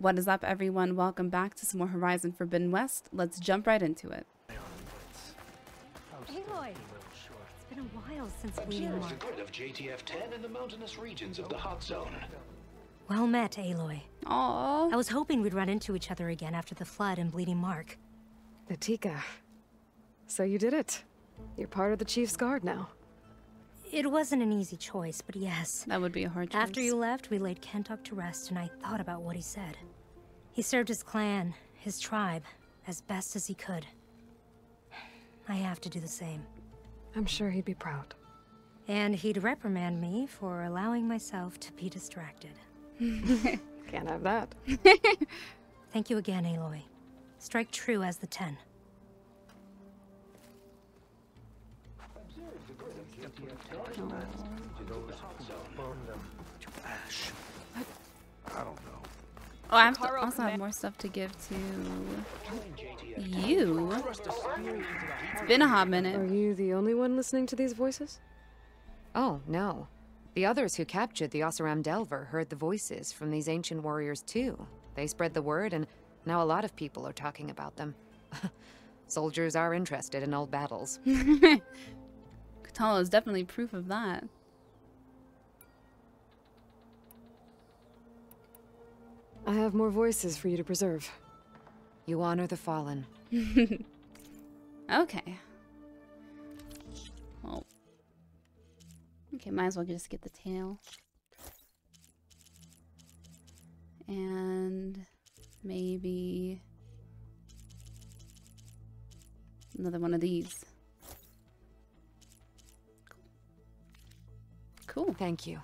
What is up, everyone? Welcome back to some more Horizon Forbidden West. Let's jump right into it. Aloy! It's been a while since Bleeding Observe the grid of JTF-10 in the mountainous regions of the hot zone. Well met, Aloy. Aww. I was hoping we'd run into each other again after the flood and Bleeding Mark. Natika. So you did it. You're part of the Chief's Guard now. It wasn't an easy choice, but yes. That would be a hard choice. After you left, we laid Kentok to rest, and I thought about what he said. He served his clan, his tribe, as best as he could. I have to do the same. I'm sure he'd be proud. And he'd reprimand me for allowing myself to be distracted. Can't have that. Thank you again, Aloy. Strike true as the Ten. Oh, I have to also have more stuff to give to you. It's been a hot minute. Are you the only one listening to these voices? Oh, no. The others who captured the Oseram Delver heard the voices from these ancient warriors too. They spread the word, and now a lot of people are talking about them. Soldiers are interested in old battles. Katala is definitely proof of that. I have more voices for you to preserve. You honor the fallen. Okay. Well. Okay, might as well just get the tail. And maybe another one of these. Cool. Thank you.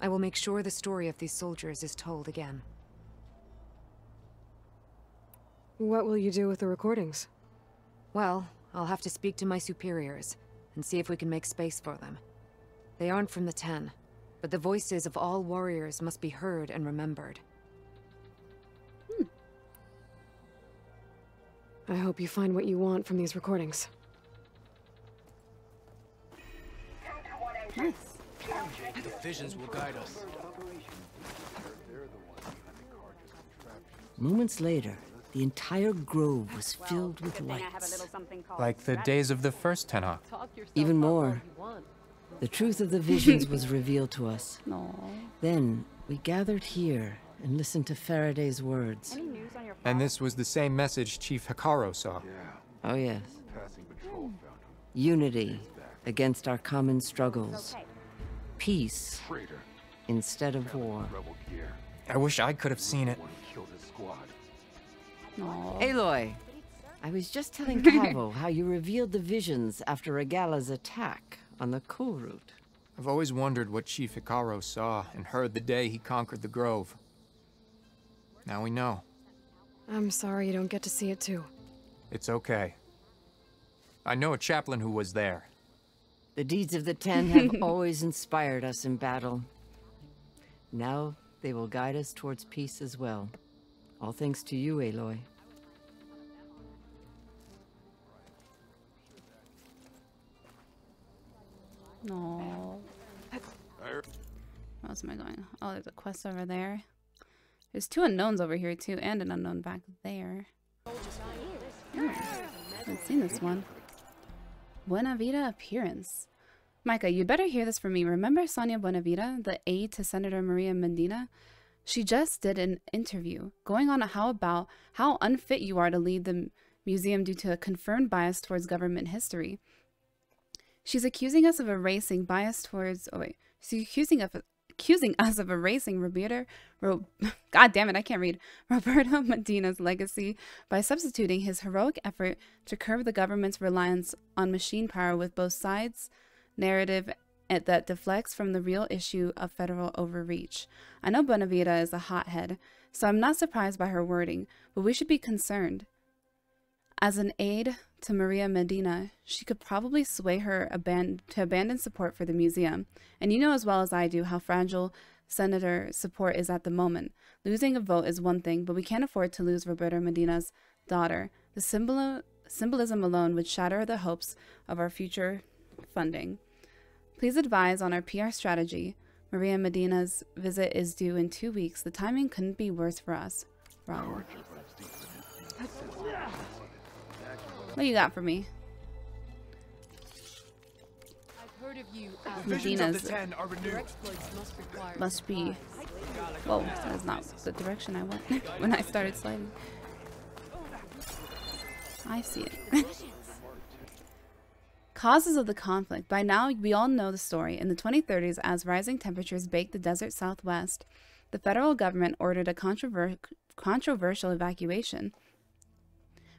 I will make sure the story of these soldiers is told again. What will you do with the recordings? Well, I'll have to speak to my superiors and see if we can make space for them. They aren't from the Ten, but the voices of all warriors must be heard and remembered. Hmm. I hope you find what you want from these recordings. Nice. The visions will guide us. Moments later, the entire grove was filled with lights. Like the days of the first Tenhawk. Even more, the truth of the visions was revealed to us. No. Then we gathered here and listened to Faraday's words. And this was the same message Chief Hekarro saw. Oh, yes. Unity against our common struggles. Peace instead of war. I wish I could have seen it. No. Aloy, I was just telling Cavo how you revealed the visions after Regalla's attack on the Kulrut. I've always wondered what Chief Hekarro saw and heard the day he conquered the Grove. Now we know. I'm sorry you don't get to see it too. It's okay. I know a chaplain who was there. The deeds of the Ten have always inspired us in battle. Now they will guide us towards peace as well. All thanks to you, Aloy. No. Where else am I going? Oh, there's a quest over there. There's two unknowns over here too, and an unknown back there. Hmm. haven't seen this one. Buena Vida appearance. Micah, you'd better hear this from me. Remember Sonia Buenavida, the aide to Senator Maria Mendina? She just did an interview going on how about how unfit you are to lead the museum due to a confirmed bias towards government history. She's accusing us of erasing bias towards. Oh wait, she's accusing of accusing us of erasing Roberto. Ro, God damn it, I can't read. Roberto Medina's legacy by substituting his heroic effort to curb the government's reliance on machine power with both sides narrative eh, that deflects from the real issue of federal overreach. I know Bonavita is a hothead, so I'm not surprised by her wording, but we should be concerned. As an aide to Maria Medina, she could probably sway her aban- to abandon support for the museum. And you know as well as I do how fragile senator support is at the moment. Losing a vote is one thing, but we can't afford to lose Roberta Medina's daughter. The symbol- symbolism alone would shatter the hopes of our future funding. Please advise on our PR strategy. Maria Medina's visit is due in two weeks. The timing couldn't be worse for us. Bravo. What do you got for me? Medina's must be. Whoa, that's not the direction I went when I started sliding. I see it. Causes of the conflict. By now, we all know the story. In the 2030s, as rising temperatures baked the desert southwest, the federal government ordered a controver controversial evacuation.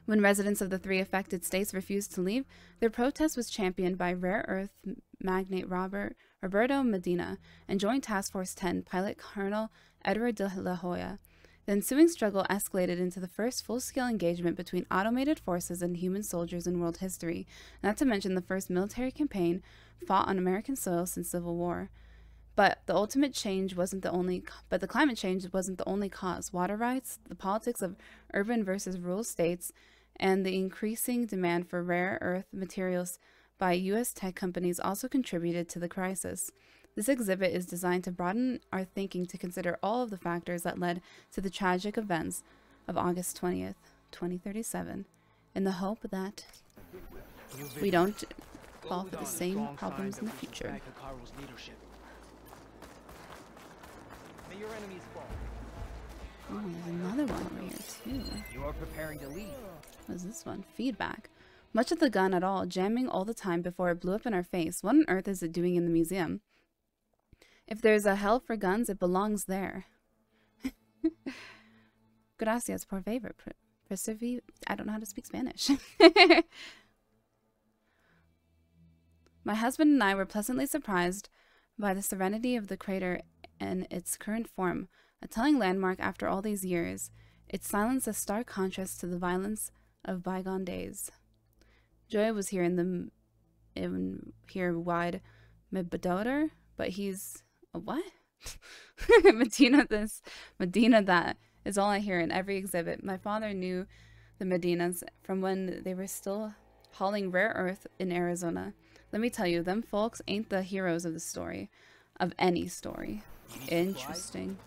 When residents of the three affected states refused to leave, their protest was championed by rare earth magnate Robert Roberto Medina and Joint Task Force 10 pilot Colonel Edward de la Hoya. The ensuing struggle escalated into the first full scale engagement between automated forces and human soldiers in world history, not to mention the first military campaign fought on American soil since Civil War. But the ultimate change wasn't the only but the climate change wasn't the only cause. Water rights, the politics of urban versus rural states, and the increasing demand for rare earth materials by US tech companies also contributed to the crisis. This exhibit is designed to broaden our thinking to consider all of the factors that led to the tragic events of August 20th, 2037, in the hope that we don't fall for the same problems in the future. Oh, there's another one over here too. You are preparing to leave. What is this one? Feedback. Much of the gun at all, jamming all the time before it blew up in our face. What on earth is it doing in the museum? If there's a hell for guns, it belongs there. Gracias por favor. Percivi I don't know how to speak Spanish. My husband and I were pleasantly surprised by the serenity of the crater and its current form, a telling landmark after all these years. Its silence a stark contrast to the violence of bygone days. Joy was here in the in here wide Medina, but he's a what? Medina this Medina that is all I hear in every exhibit. My father knew the Medinas from when they were still hauling rare earth in Arizona. Let me tell you, them folks ain't the heroes of the story, of any story. Interesting.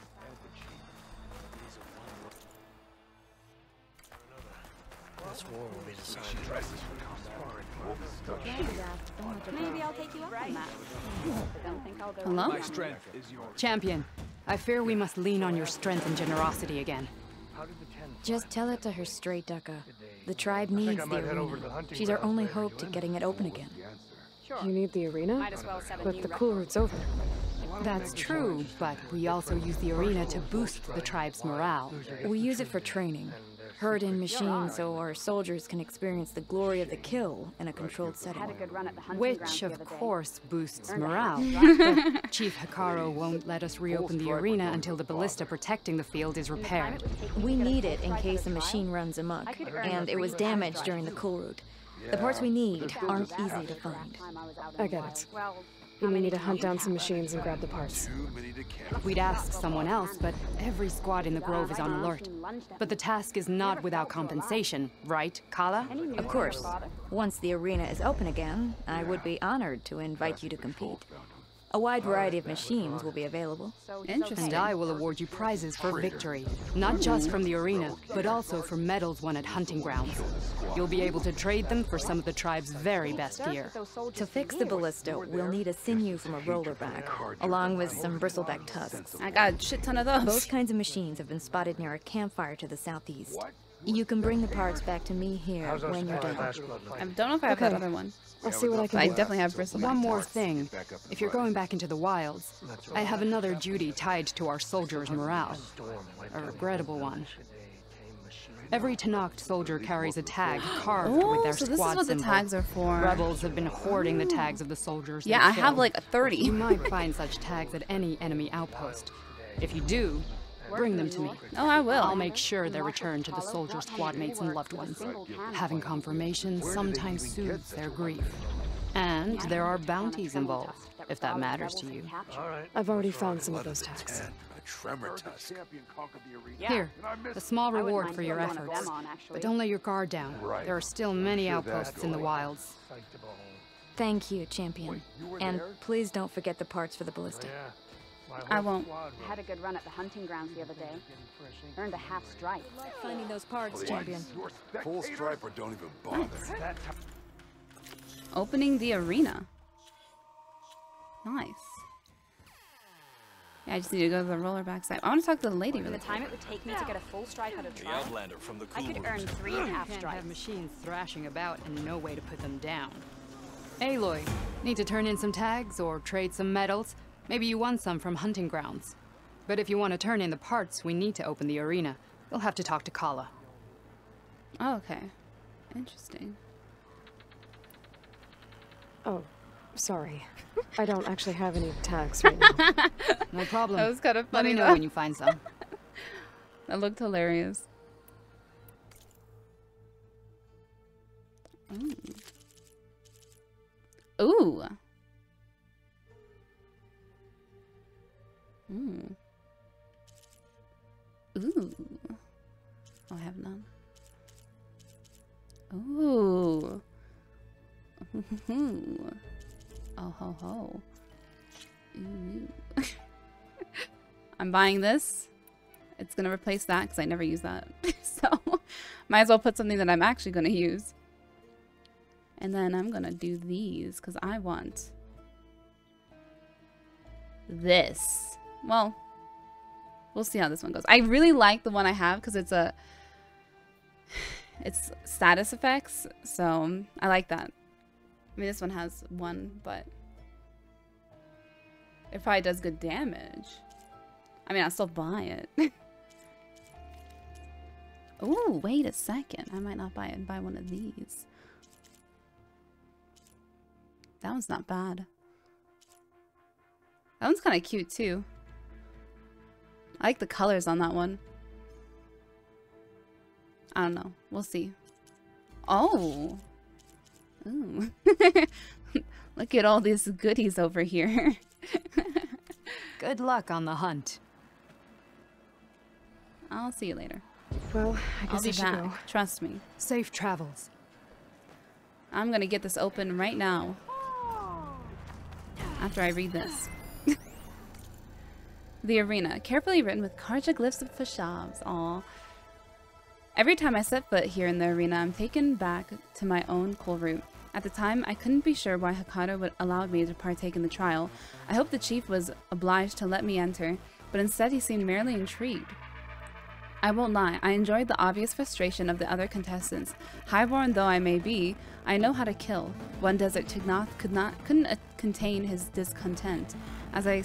Maybe I'll take you up on that. Don't think I'll go Hello? Champion, I fear we must lean on your strength and generosity again. Just tell it to her straight, Ducka. The tribe needs the arena. She's our only hope to getting it open again. You need the arena? Might as well seven But you the Kulrut's over. That's true, but we also use the arena to boost the tribe's morale. We use it for training. Herd in machines so our soldiers can experience the glory of the kill in a controlled setting. Had a good run at the hunting Which, of course, boosts morale. but Chief Hekarro won't let us reopen the arena until the ballista protecting the field is repaired. We need it in case a machine runs amok, and it was damaged during the Kulrut. The parts we need aren't easy to find. I get it. Well, You need to hunt down some machines and grab the parts. We'd ask someone else, but every squad in the Grove is on alert. But the task is not without compensation, right, Kala? Of course. Once the arena is open again, I would be honored to invite you to compete. A wide variety of machines will be available. Interesting. And I will award you prizes for victory, not just from the arena, but also for medals won at hunting grounds. You'll be able to trade them for some of the tribe's very best gear. To fix the ballista, we'll need a sinew from a rollerback, along with some bristleback tusks. I got a shit ton of those. Both kinds of machines have been spotted near a campfire to the southeast. You can bring the parts back to me here when you're done. I don't know if I have that Okay. other one. I'll see what I But can I definitely have bristleback. One more thing. If you're going back into the wilds, I have another duty tied to our soldiers' morale. A regrettable one. Every Tenakth soldier carries a tag carved with Oh, their so this is squad what the tags are for. Rebels have been hoarding the tags of the soldiers. Yeah, I have like a 30. You might find such tags at any enemy outpost. If you do, bring them to me. Oh, I will. I'll make sure they're returned to the soldier squad mates and loved ones. Having confirmation sometimes soothes their grief. And there are bounties involved, if that matters to you. I've already found some of those tags. Here, a small reward for your efforts. But don't let your guard down. There are still many outposts in the wilds. Thank you, champion. And please don't forget the parts for the ballista. I won't. I had a good run at the hunting grounds the other day. Earned a half stripe. Finding those parts, champion. Full stripe or don't even bother. Opening the arena. Nice. Yeah, I just need to go to the roller backside. I want to talk to the lady For really the time it would take me to get a full stripe out of The Outlander from the I could earn three and a half Can't stripes. have machines thrashing about and no way to put them down. Aloy, need to turn in some tags or trade some medals? Maybe you won some from hunting grounds. But if you want to turn in the parts, we need to open the arena. You'll have to talk to Kala. Oh, okay. Interesting. Oh, sorry. I don't actually have any tags right now. No problem. That was kind of funny. Let funny me know though. when you find some. That looked hilarious. Ooh. Ooh. Mm. Ooh. Oh, I have none. Ooh. Ooh. Oh ho ho. Ooh. I'm buying this. It's gonna replace that because I never use that. so might as well put something that I'm actually gonna use. And then I'm gonna do these because I want this. Well, we'll see how this one goes. I really like the one I have because it's a it's status effects, so I like that. I mean, this one has one, but it probably does good damage. I mean, I'll still buy it. Ooh, wait a second. I might not buy it and buy one of these. That one's not bad. That one's kind of cute too. I like the colors on that one. I don't know. We'll see. Oh. Ooh. Look at all these goodies over here. Good luck on the hunt. I'll see you later. Well, I I'll guess be I should back. go. Trust me. Safe travels. I'm gonna get this open right now. After I read this. The arena, carefully written with cartoglyphs of Fashavs. Aw. Every time I set foot here in the arena, I'm taken back to my own route. At the time, I couldn't be sure why Hekarro would allow me to partake in the trial. I hoped the chief was obliged to let me enter, but instead he seemed merely intrigued. I won't lie, I enjoyed the obvious frustration of the other contestants. Highborn though I may be, I know how to kill. One desert Tignoth could not couldn't uh, contain his discontent. As I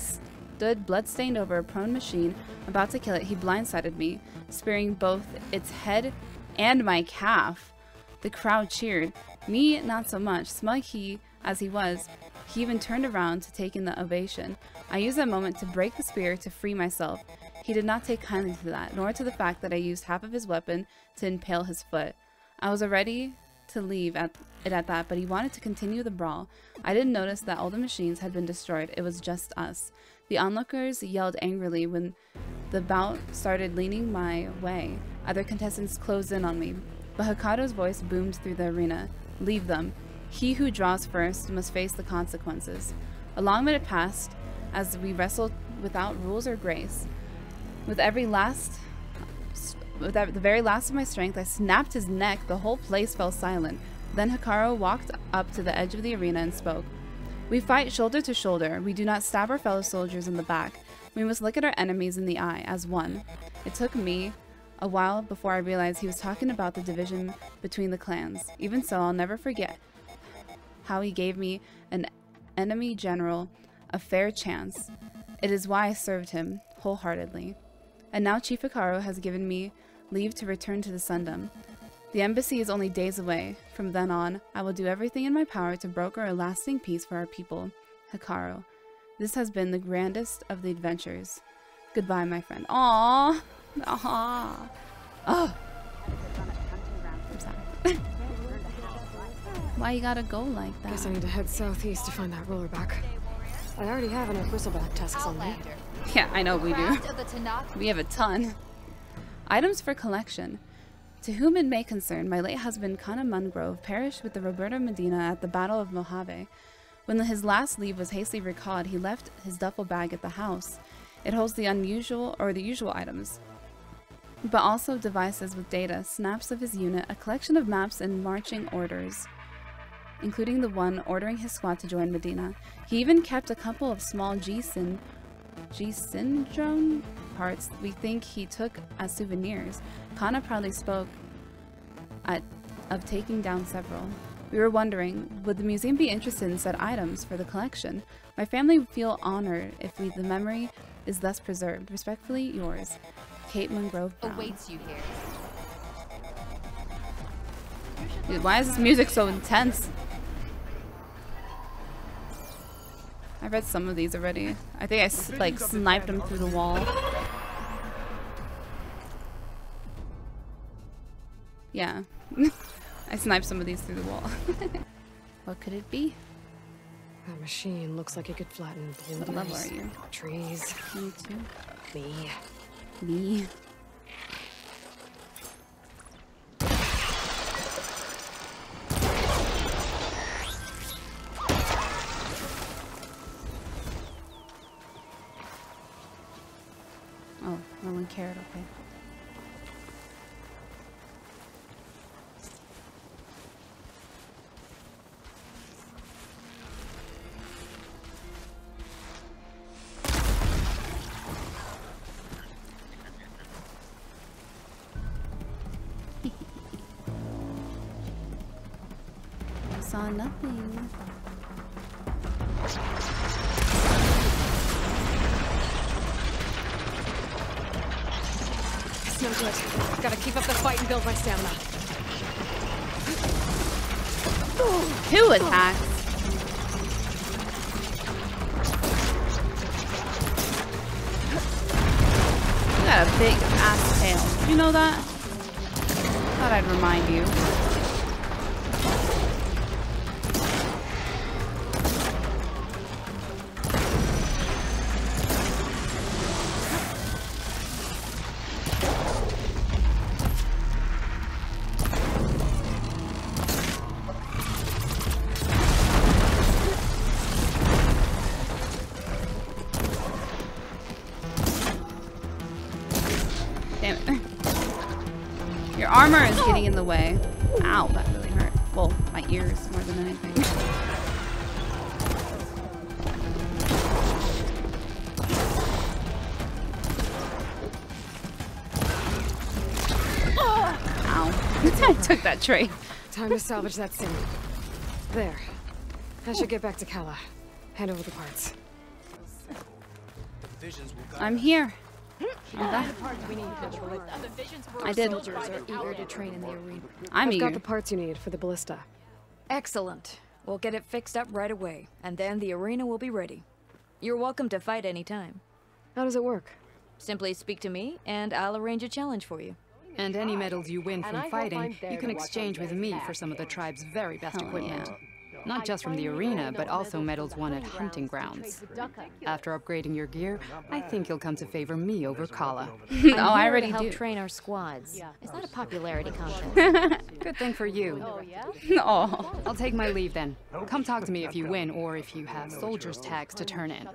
stood bloodstained over a prone machine, about to kill it, he blindsided me, spearing both its head and my calf. The crowd cheered. Me, not so much. Smug he as he was, he even turned around to take in the ovation. I used that moment to break the spear to free myself. He did not take kindly to that, nor to the fact that I used half of his weapon to impale his foot. I was ready to leave at it at that, but he wanted to continue the brawl. I didn't notice that all the machines had been destroyed. It was just us. The onlookers yelled angrily when the bout started leaning my way. Other contestants closed in on me, but Hekarro's voice boomed through the arena. Leave them. He who draws first must face the consequences. A long minute passed as we wrestled without rules or grace. With every last with the very last of my strength, I snapped his neck. The whole place fell silent. Then Hekarro walked up to the edge of the arena and spoke. We fight shoulder to shoulder. We do not stab our fellow soldiers in the back. We must look at our enemies in the eye as one. It took me a while before I realized he was talking about the division between the clans. Even so, I'll never forget how he gave me an enemy general a fair chance. It is why I served him wholeheartedly. And now Chief Hekarro has given me leave to return to the Sundom. The embassy is only days away. From then on, I will do everything in my power to broker a lasting peace for our people. Hekarro. This has been the grandest of the adventures. Goodbye, my friend. Aww. Aww. Oh. I'm sorry. Why you gotta go like that? Guess I need to head southeast to find that roller back. I already have enough bristleback tusks on me. Yeah, I know we do. Craft of the Tenakth We have a ton. Items for collection. To whom it may concern, my late husband, Kana Mungrove, perished with the Roberta Medina at the Battle of Mojave. When his last leave was hastily recalled, he left his duffel bag at the house. It holds the unusual or the usual items, but also devices with data, snaps of his unit, a collection of maps and marching orders, including the one ordering his squad to join Medina. He even kept a couple of small G-Sin G-Syndrome parts we think he took as souvenirs. Kana proudly spoke at, of taking down several. We were wondering, would the museum be interested in said items for the collection? My family would feel honored if we, the memory is thus preserved. Respectfully, yours, Kate Mungrove Brown. Awaits you here. Dude, why is this music so intense? I read some of these already. I think I like sniped them through the wall. Yeah. I sniped some of these through the wall. what could it be? That machine looks like it could flatten What level are you? trees. Me too. Me. Me. Oh, no one cared, okay. Saw nothing. It's no good. Gotta keep up the fight and build my stamina. Two attacks. You got a big ass tail. You know that? Thought I'd remind you. I took that tray. Time to salvage that sim. There. I should get back to Kala. Hand over the parts. I'm here. I'm back. I did. Soldiers are eager to train in the arena. I'm I've eager. got the parts you need for the ballista. Excellent. We'll get it fixed up right away, and then the arena will be ready. You're welcome to fight anytime. How does it work? Simply speak to me, and I'll arrange a challenge for you. And any medals you win from fighting, you can exchange with me for some of the tribe's very best Hell equipment. yeah. Not just from the arena, but also medals won at hunting grounds. After upgrading your gear, I think you'll come to favor me over Kala. oh, I already to help do. train our squads. It's not a popularity contest. Good thing for you. Oh. I'll take my leave then. Come talk to me if you win or if you have soldiers' tags to turn in.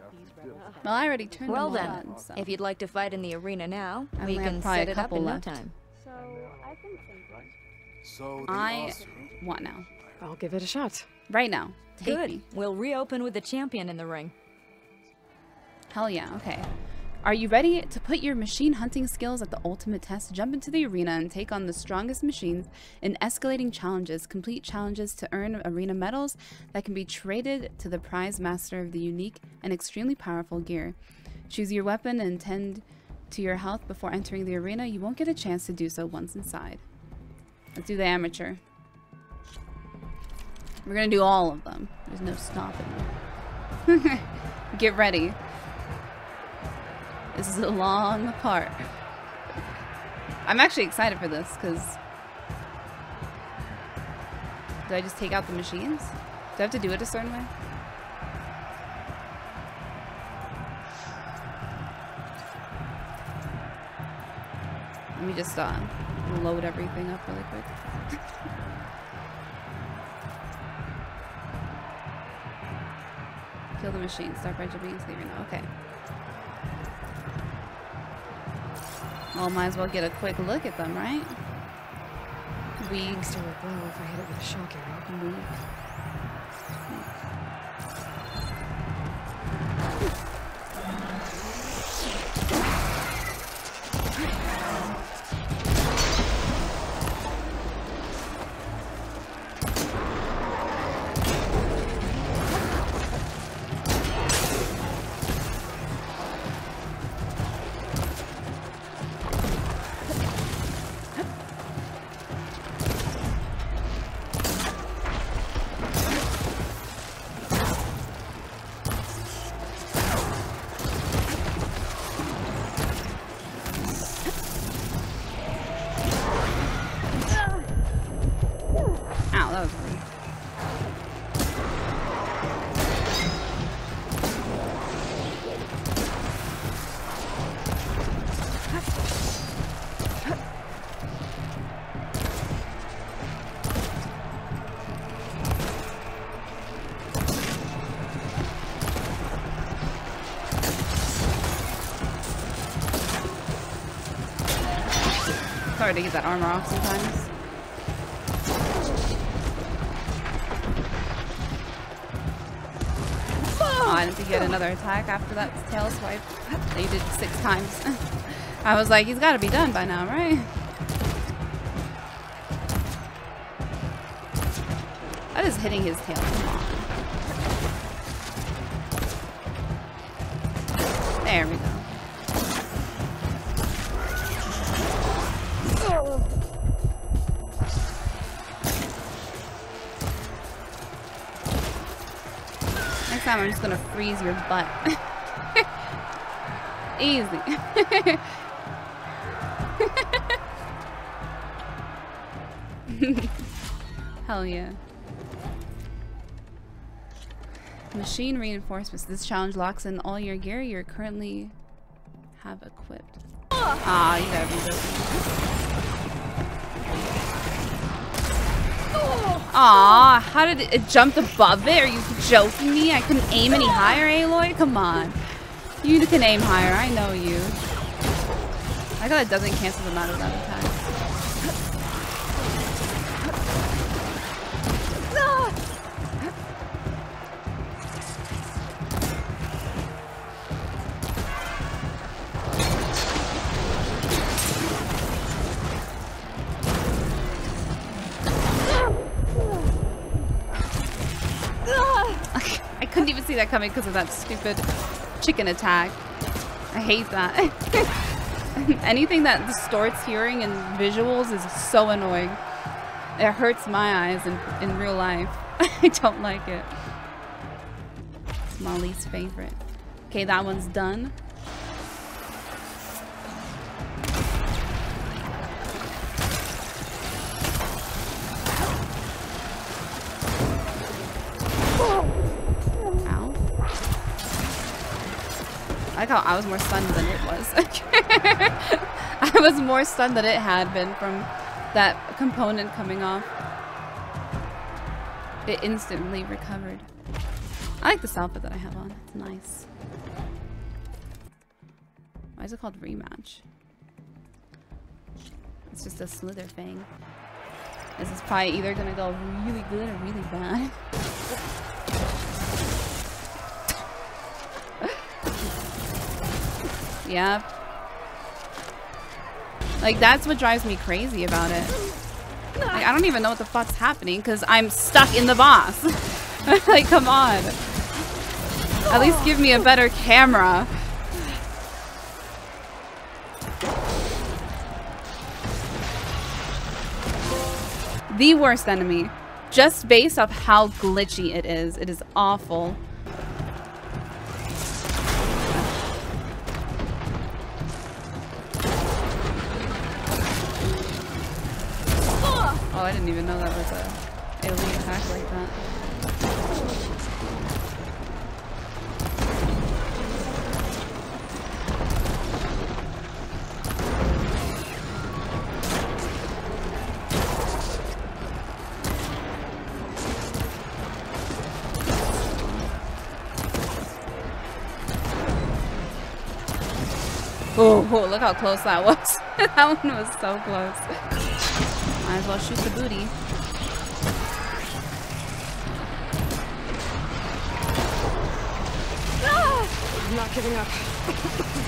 Well, I already turned well them then, all in, so. if you'd like to fight in the arena now, I we can probably set a it up couple in left. no time. So I want now. I'll give it a shot. Right now. Take Good. me. We'll reopen with the champion in the ring. Hell yeah, okay. Are you ready to put your machine hunting skills at the ultimate test? Jump into the arena and take on the strongest machines in escalating challenges. Complete challenges to earn arena medals that can be traded to the prize master of the unique and extremely powerful gear. Choose your weapon and tend to your health before entering the arena. You won't get a chance to do so once inside. Let's do the amateur. We're gonna do all of them. There's no stopping. Get ready. This is a long part. I'm actually excited for this because. Do I just take out the machines? Do I have to do it a certain way? Let me just uh, load everything up really quick. Kill the machine. Start by jumping into the arena. Okay. Well, might as well get a quick look at them, right? Weak. Still a blow if I hit it with a shock arrow. Weak. Hard to get that armor off sometimes. Oh, think he had another attack after that tail swipe he did six times. I was like, he's got to be done by now, right? That is hitting his tail. Time I'm just gonna freeze your butt. Easy. Hell yeah. Machine reinforcements. This challenge locks in all your gear you're currently have equipped. Ah, you gotta be. Aw, how did it, it jumped above it? Are you joking me? I couldn't aim any higher, Aloy? Come on. You can aim higher, I know you. I thought it doesn't cancel the amount of that attack. That coming because of that stupid chicken attack. I hate that. Anything that distorts hearing and visuals is so annoying. It hurts my eyes in, in real life. I don't like it. It's Molly's favorite. Okay, that one's done. Like how I was more stunned than it was. I was more stunned than it had been from that component coming off. It instantly recovered. I like this outfit that I have on. It's nice. Why is it called rematch? It's just a slither thing. This is probably either gonna go really good or really bad. Yep. Like, that's what drives me crazy about it. Like, I don't even know what the fuck's happening because I'm stuck in the boss. like, come on. At least give me a better camera. The worst enemy. Just based off how glitchy it is. It is awful. Oh, I didn't even know that was a alien attack like that. Oh, oh, look how close that was. that one was so close. Might as well shoot the booty. I'm not giving up.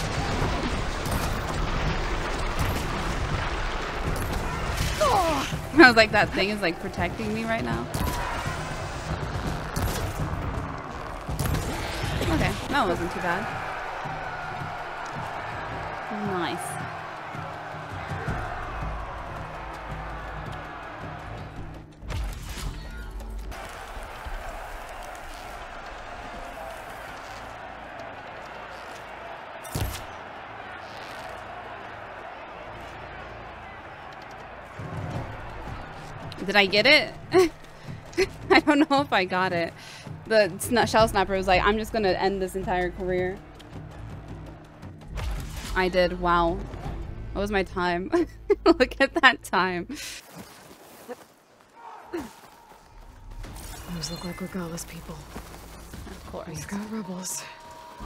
I was like, that thing is like protecting me right now. Okay, that wasn't too bad. Did I get it? I don't know if I got it. The sna shell snapper was like, I'm just gonna end this entire career. I did. Wow. What was my time? Look at that time. Those look like Regalla's people. Of course. He's got rebels.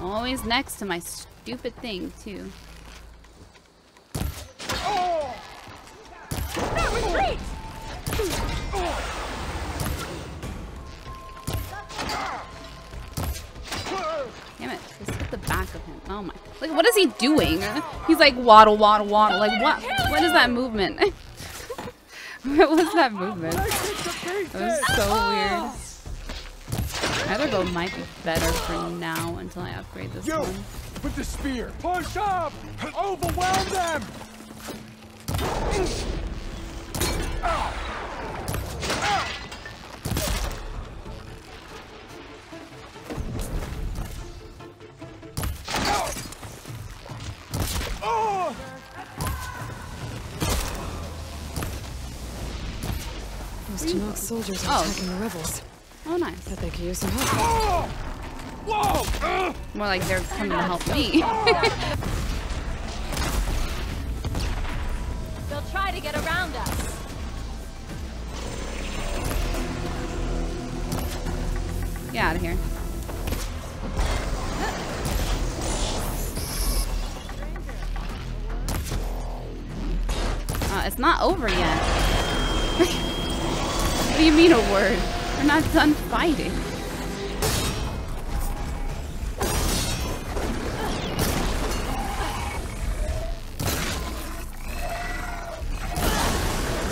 Always next to my stupid thing, too. Oh! retreat! The back of him. Oh my. Like, what is he doing? He's like waddle, waddle, waddle. Like, what? What is that movement? what was that movement? It was so weird. Either go might be better for now until I upgrade this You, one. with the spear. Push up! Overwhelm them! Oh! Those Tenakth soldiers are Oh. attacking the rebels. Oh, nice. Bet they could use some help. Oh! Whoa! More like they're coming to help me. They'll try to get around us. Get out of here. Uh, it's not over yet. what do you mean a word? We're not done fighting.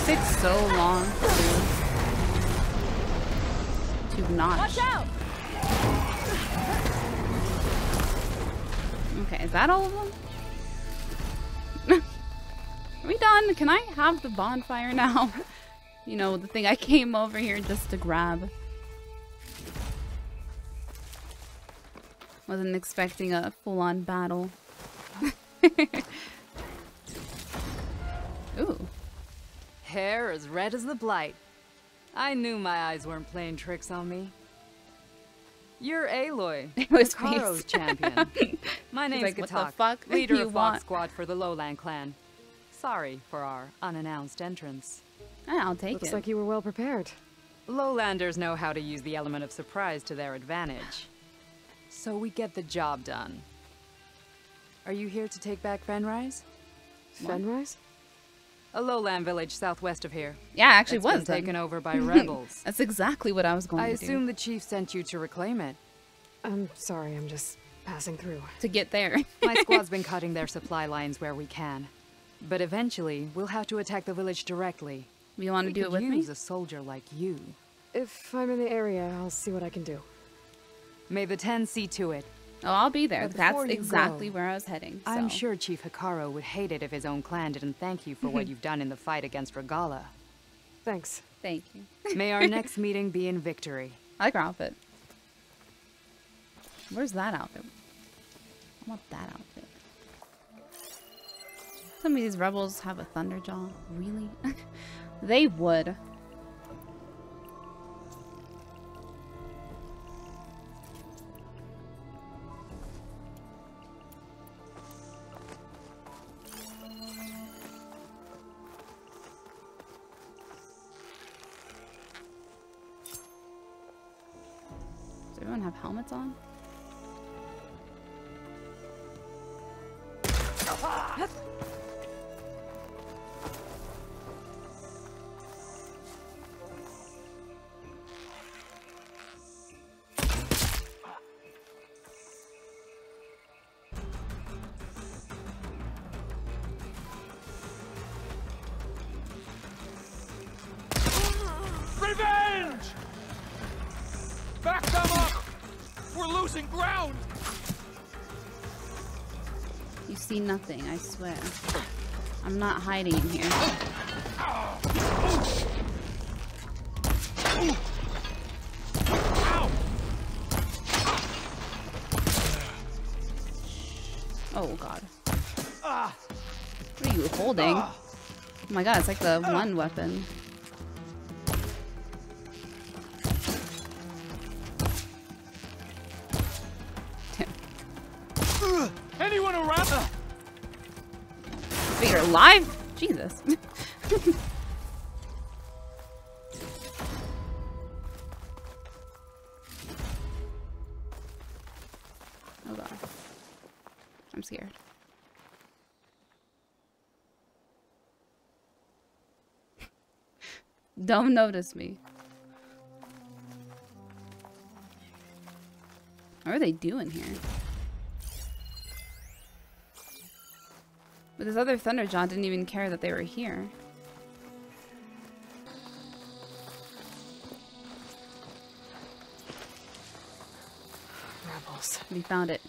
Takes so long to, to notch. Watch out! Okay, is that all of them? Are we done? Can I have the bonfire now? you know, the thing I came over here just to grab. Wasn't expecting a full-on battle. Ooh. Hair as red as the blight. I knew my eyes weren't playing tricks on me. You're Aloy, Aloy's Hekarro's face. champion. My name's like, "What the Katak, fuck leader of want?" Squad for the Lowland clan. Sorry for our unannounced entrance. Ah, I'll take Looks it. Looks like you were well prepared. Lowlanders know how to use the element of surprise to their advantage. So we get the job done. Are you here to take back Fenrise? Fenrise? A lowland village southwest of here. Yeah, it actually It's been was then. taken over by rebels. That's exactly what I was going I to do. I assume the chief sent you to reclaim it. I'm sorry, I'm just passing through. To get there. My squad's been cutting their supply lines where we can. But eventually, we'll have to attack the village directly. You want to We do it could with me? use a soldier like you. If I'm in the area, I'll see what I can do. May the Ten see to it. Oh, I'll be there. But That's before you exactly go, where I was heading. I'm sure Chief Hekarro would hate it if his own clan didn't thank you for what you've done in the fight against Regalla. Thanks. Thank you. May our next meeting be in victory. I like her outfit. Where's that outfit? I want that outfit. Some of these rebels have a thunderjaw. Really? they would. Nothing, I swear. I'm not hiding in here. Oh god. What are you holding? Oh my god, it's like the one weapon. Don't notice me. What are they doing here? But this other Thunderjaw didn't even care that they were here. Rebels. We found it.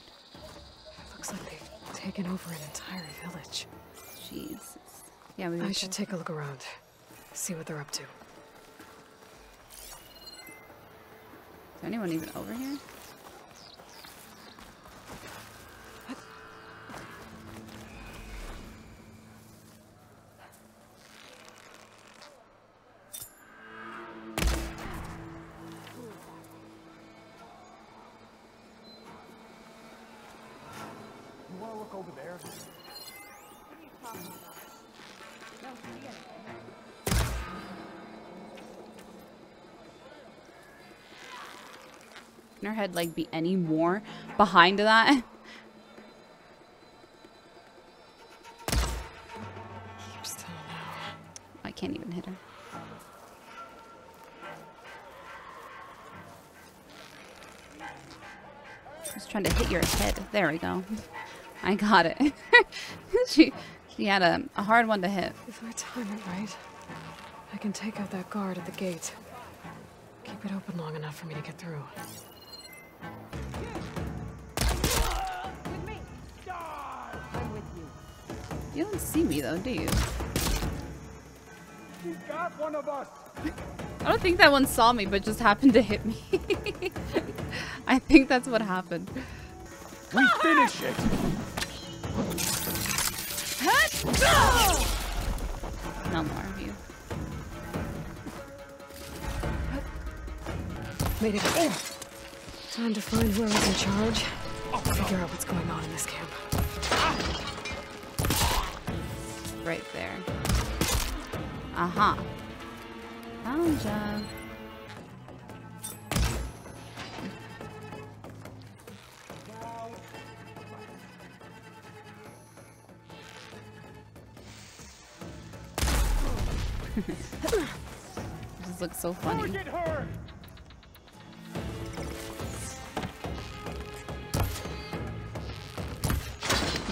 Looks like they've taken over an entire village. Jesus. Yeah, we I should take a look around. See what they're up to. Anyone even over here? Head like be any more behind that? I can't even hit her. I trying to hit your head. There we go. I got it. she she had a, a hard one to hit. If I time it right, I can take out that guard at the gate. Keep it open long enough for me to get through. You don't see me though, do you? You got one of us. I don't think that one saw me, but just happened to hit me. I think that's what happened. We finish it. No more of you. Made it. Time to find whoever's in charge. Figure out what's going on in this camp. Right there. Uh -huh. Found ya. this looks so funny.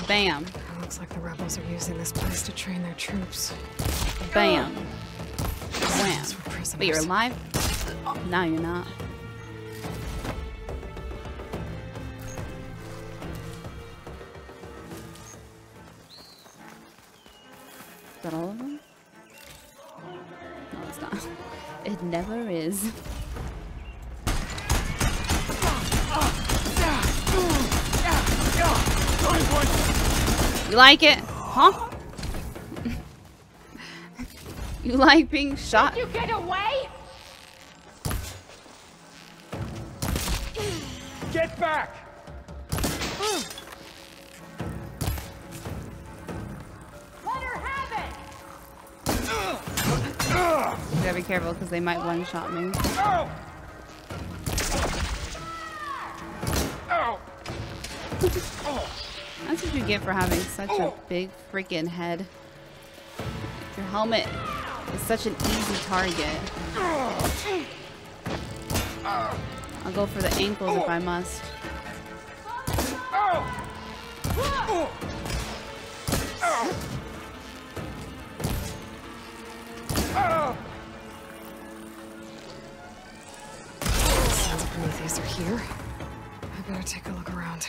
Bam. Looks like the rebels are using this place to train their troops. Bam. Wham. But you're alive? No, you're not. You like it? Huh? you like being shot? Did you get away? Get back! Let her have it! You gotta be careful because they might one-shot me. That's you get for having such a big freaking head. Your helmet is such an easy target. I'll go for the ankles if I must. Sounds Prometheus are here. I Better take a look around.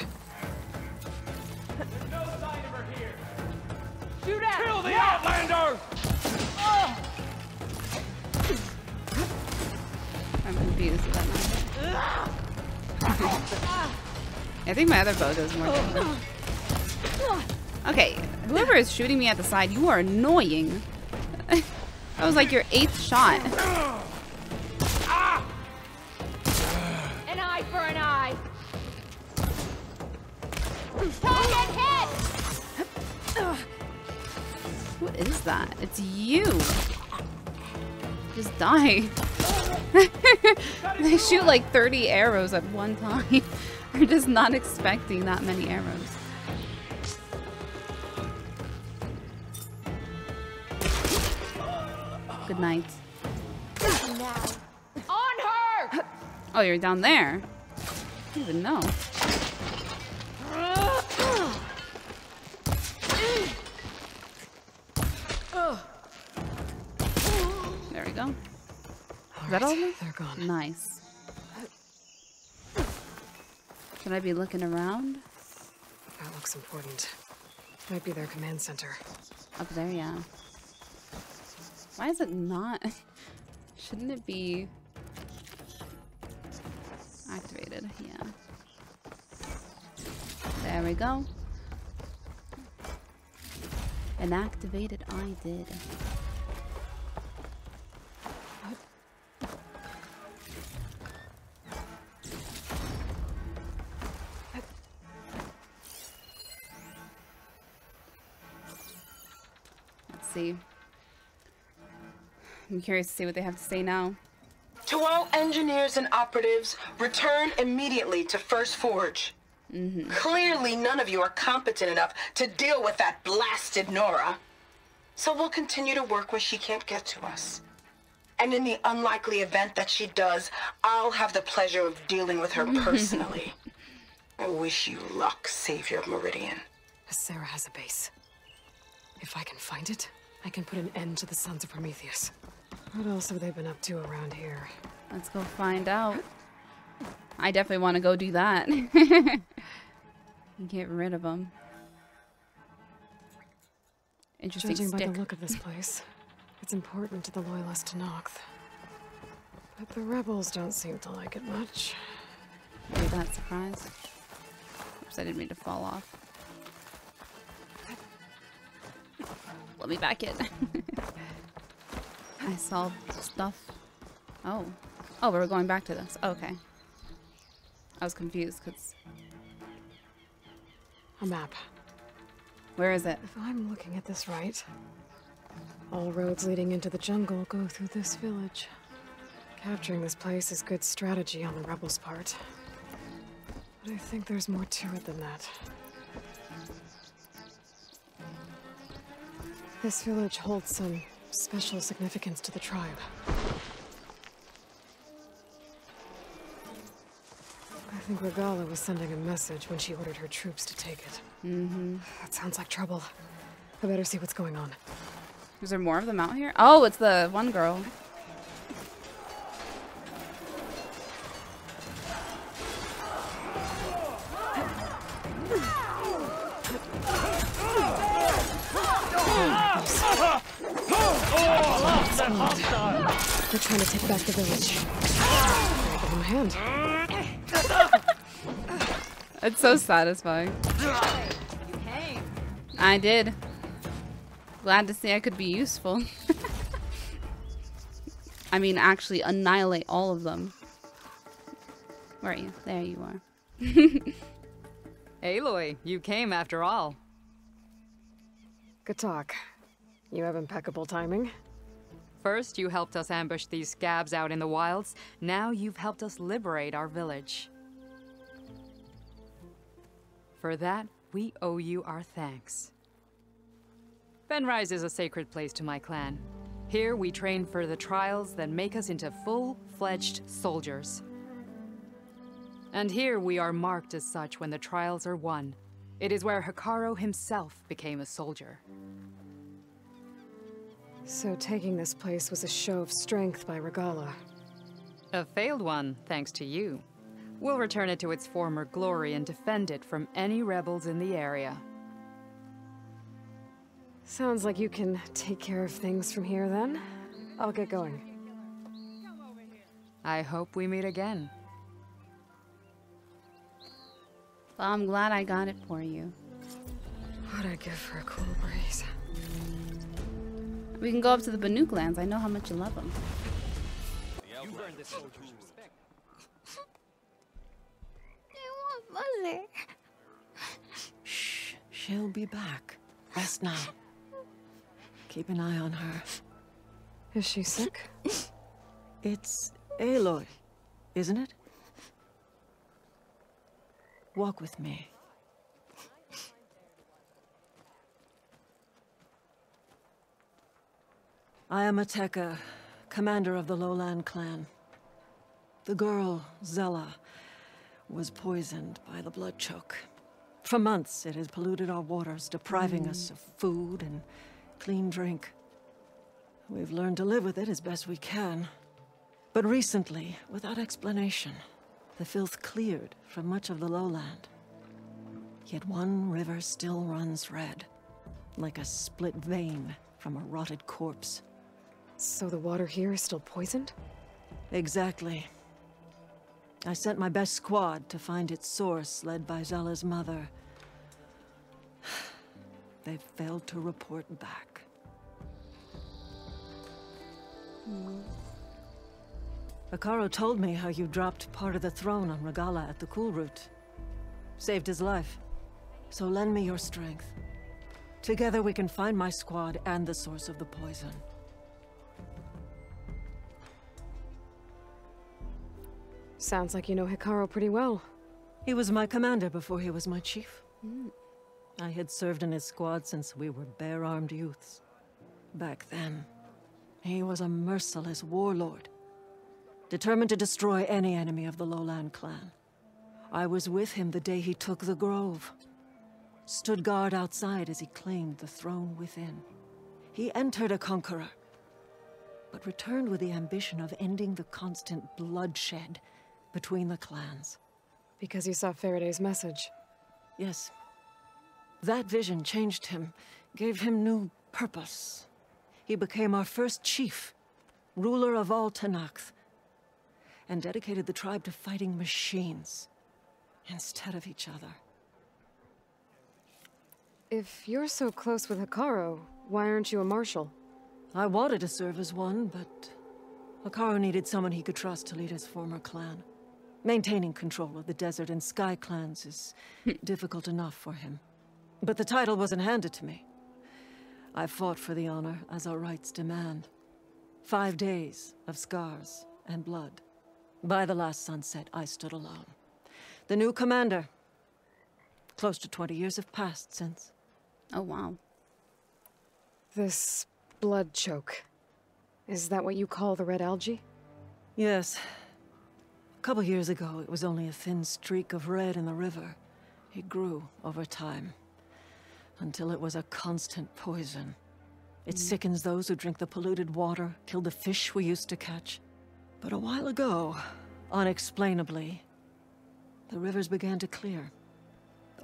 The Outlander! I'm confused that. I think my other bow does more damage. Okay, whoever is shooting me at the side, you are annoying. that was like your eighth shot. Is that? It's you. Just die. they shoot like 30 arrows at one time. They're just not expecting that many arrows. Good night. On her! Oh, you're down there. I didn't even know. That all of them? They're gone. Nice. Should I be looking around? That looks important. Might be their command center. Up there, yeah. Why is it not? Shouldn't it be activated? Yeah. There we go. And activated I did. See. I'm curious to see what they have to say now. To all engineers and operatives, return immediately to First Forge. Mm-hmm. Clearly, none of you are competent enough to deal with that blasted Nora. So we'll continue to work where she can't get to us. And in the unlikely event that she does, I'll have the pleasure of dealing with her personally. I wish you luck, Savior of Meridian. Sarah has a base. If I can find it, I can put an end to the Sons of Prometheus. What else have they been up to around here? Let's go find out. I definitely want to go do that. Get rid of them. Interesting Judging by stick. the look of this place, it's important to the loyalists to Noct. But the rebels don't seem to like it much. Maybe that surprise. Oops, I didn't mean to fall off. Let me back in. I saw stuff. Oh. Oh, we're going back to this. Okay. I was confused because. A map. Where is it? If I'm looking at this right, all roads leading into the jungle go through this village. Capturing this place is good strategy on the rebels' part. But I think there's more to it than that. This village holds some special significance to the tribe. I think Regalla was sending a message when she ordered her troops to take it. Mm-hmm. That sounds like trouble. I better see what's going on. Is there more of them out here? Oh, it's the one girl. They're trying to take back the village. Gotta give them a hand. It's so satisfying. I did. Glad to see I could be useful. I mean, actually annihilate all of them. Where are you? There you are. Aloy, you came after all. Good talk. You have impeccable timing. First, you helped us ambush these scabs out in the wilds. Now you've helped us liberate our village. For that, we owe you our thanks. Fenrise is a sacred place to my clan. Here we train for the trials that make us into full-fledged soldiers. And here we are marked as such when the trials are won. It is where Hekarro himself became a soldier. So taking this place was a show of strength by Regalla. A failed one, thanks to you. We'll return it to its former glory and defend it from any rebels in the area. Sounds like you can take care of things from here then. I'll get going. I hope we meet again. Well, I'm glad I got it for you. What'd I give for a cool breeze? We can go up to the Banuk lands. I know how much you love them. You've earned this soldier's respect. I want Mother. Shh. She'll be back. Rest now. Keep an eye on her. Is she sick? It's Aloy, isn't it? Walk with me. I am Ateka, commander of the Lowland clan. The girl, Zella, was poisoned by the blood choke. For months, it has polluted our waters, depriving us of food and clean drink. We've learned to live with it as best we can. But recently, without explanation, the filth cleared from much of the lowland. Yet one river still runs red, like a split vein from a rotted corpse. So the water here is still poisoned? Exactly. I sent my best squad to find its source, led by Zella's mother. They failed to report back. Hmm. Hekarro told me how you dropped part of the throne on Regalla at the Kulrut. Saved his life. So lend me your strength. Together we can find my squad and the source of the poison. Sounds like you know Hekarro pretty well. He was my commander before he was my chief. Hmm. I had served in his squad since we were bare-armed youths. Back then, he was a merciless warlord, determined to destroy any enemy of the Lowland clan. I was with him the day he took the grove. Stood guard outside as he claimed the throne within. He entered a conqueror, but returned with the ambition of ending the constant bloodshed between the clans. Because you saw Faraday's message. Yes. That vision changed him, gave him new purpose. He became our first chief, ruler of all Tenakth, and dedicated the tribe to fighting machines instead of each other. If you're so close with Hekarro, why aren't you a marshal? I wanted to serve as one, but Hekarro needed someone he could trust to lead his former clan. Maintaining control of the desert and sky clans is hmm. difficult enough for him. But the title wasn't handed to me. I fought for the honor as our rights demand. Five days of scars and blood. By the last sunset, I stood alone. The new commander. Close to 20 years have passed since. Oh, wow. This blood choke. Is that what you call the red algae? Yes. A couple years ago, it was only a thin streak of red in the river. It grew over time. Until it was a constant poison. It mm. sickens those who drink the polluted water, killed the fish we used to catch. But a while ago, unexplainably, the rivers began to clear.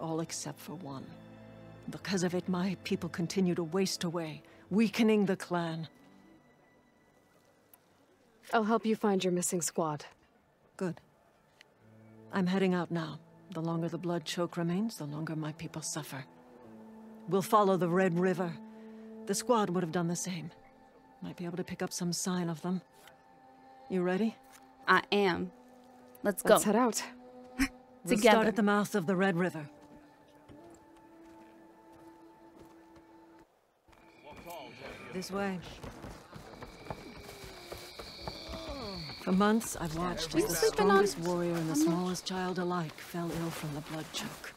All except for one. Because of it, my people continue to waste away, weakening the clan. I'll help you find your missing squad. Good. I'm heading out now. The longer the blood choke remains, the longer my people suffer. We'll follow the Red River. The squad would have done the same. Might be able to pick up some sign of them. You ready? I am. Let's go. Let's head out. Together. We'll start at the mouth of the Red River. This way. For months, I've watched as the strongest warrior and the smallest child alike fell ill from the blood choke.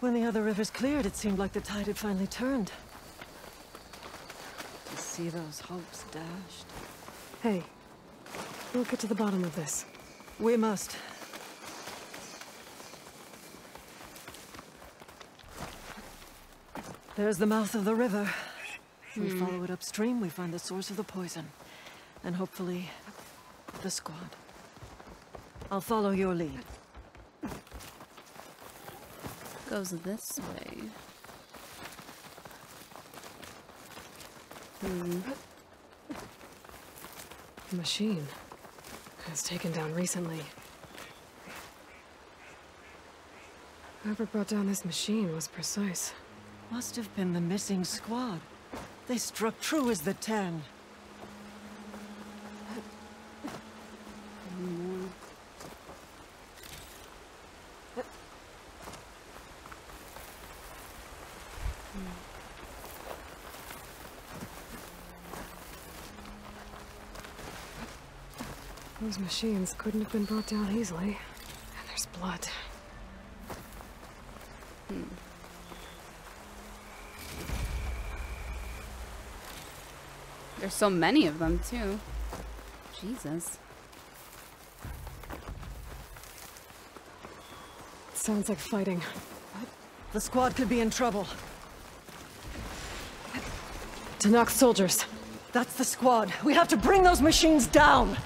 When the other rivers cleared, it seemed like the tide had finally turned. To see those hopes dashed. Hey, we'll get to the bottom of this. We must. There's the mouth of the river. If we hmm. follow it upstream, we find the source of the poison. And hopefully, the squad. I'll follow your lead. Goes this way. Hmm. The machine. It was taken down recently. Whoever brought down this machine was precise. Must have been the missing squad. They struck true as the Ten. Machines couldn't have been brought down easily. And there's blood. Hmm. There's so many of them, too. Jesus. Sounds like fighting. The squad could be in trouble. Tenakth soldiers. That's the squad. We have to bring those machines down!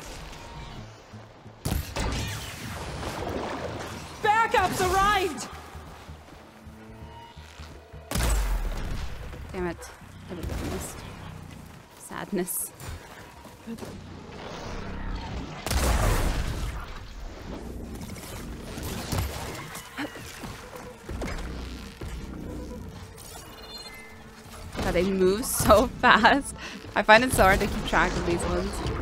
So fast. I find it so hard to keep track of these ones.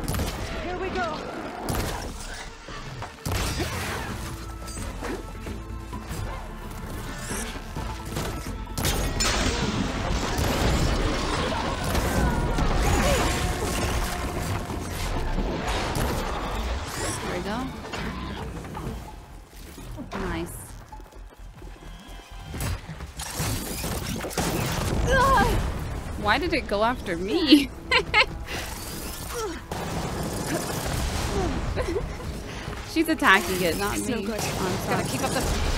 It go after me? She's attacking it, not me. So good. Oh, I'm Gotta keep up the.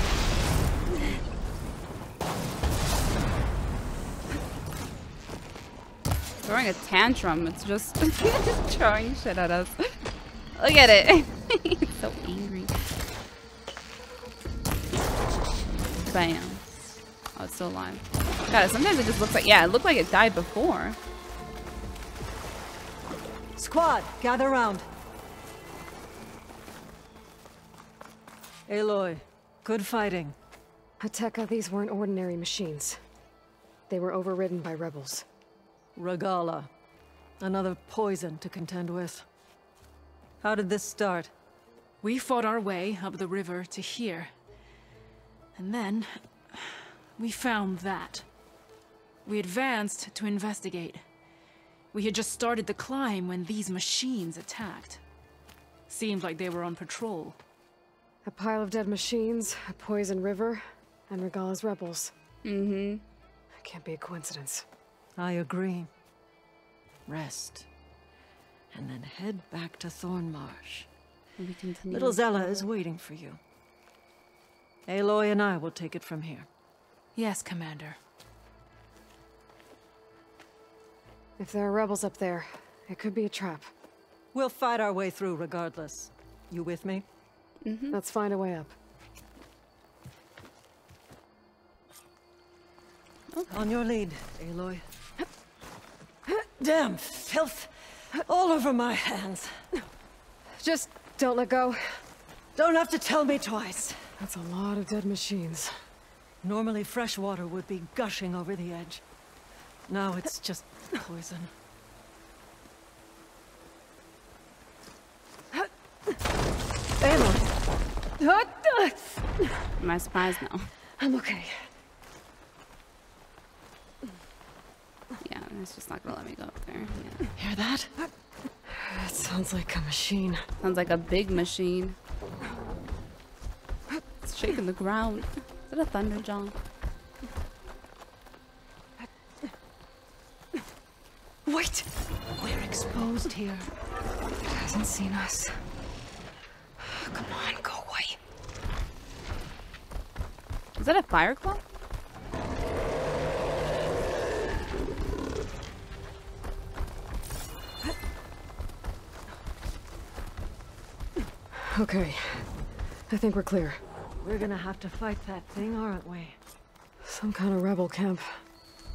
throwing a tantrum. It's just throwing shit at us. Look at it. it's so angry. Bam. Oh, it's still alive. God, sometimes it just looks like, yeah, it looked like it died before. Squad, gather round. Aloy, good fighting. Ateka, these weren't ordinary machines. They were overridden by rebels. Regalla. Another poison to contend with. How did this start? We fought our way up the river to here. And then we found that. We advanced to investigate. We had just started the climb when these machines attacked. Seemed like they were on patrol. A pile of dead machines, a poison river, and Regalla's rebels. Mm-hmm. It can't be a coincidence. I agree. Rest. And then head back to Thornmarsh. We continue. Little Zella is waiting for you. Aloy and I will take it from here. Yes, Commander. If there are rebels up there, it could be a trap. We'll fight our way through regardless. You with me? Mm-hmm. Let's find a way up. On your lead, Aloy. Damn filth! All over my hands. Just don't let go. Don't have to tell me twice. That's a lot of dead machines. Normally fresh water would be gushing over the edge. Now it's just poison. Aloy! Am I surprised? No. I'm okay. Yeah, it's just not gonna let me go up there. Yeah. Hear that? That sounds like a machine. Sounds like a big machine. It's shaking the ground. Is it a thunder jaw? Wait! We're here. It hasn't seen us. Come on, go away. Is that a fire claw? Okay, I think we're clear. We're gonna have to fight that thing, aren't we? Some kind of rebel camp.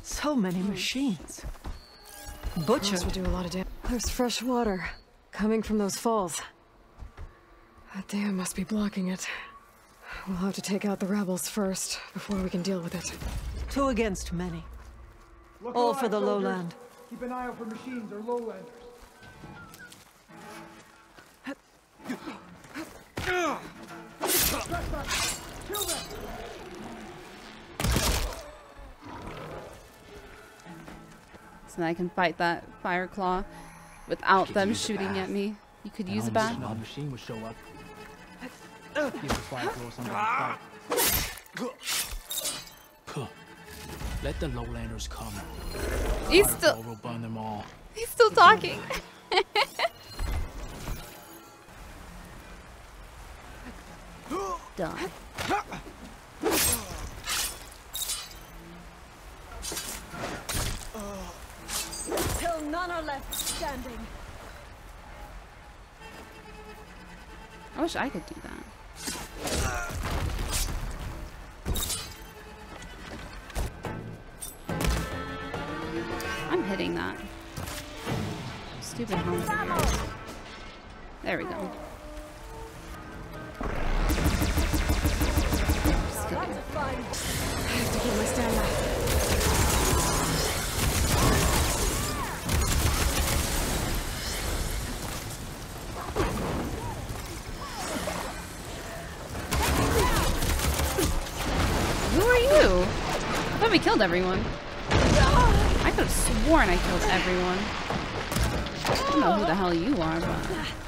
So many machines. Butchers would do a lot of damage. There's fresh water coming from those falls. That dam must be blocking it. We'll have to take out the rebels first before we can deal with it. Two against many. Look All alive, for the soldiers. lowland. Keep an eye out for machines or lowlanders. Kill them! So that I can fight that fire claw without them shooting at me. You could use a bat. Machine would show up. Give the fire claw something to fight. Puh. Let the lowlanders come. He's still- will burn them all. He's still talking. Done. Till none are left standing. I wish I could do that. I'm hitting that. Stupid helmet. There we go. Killed everyone. I could have sworn I killed everyone. I don't know who the hell you are, but...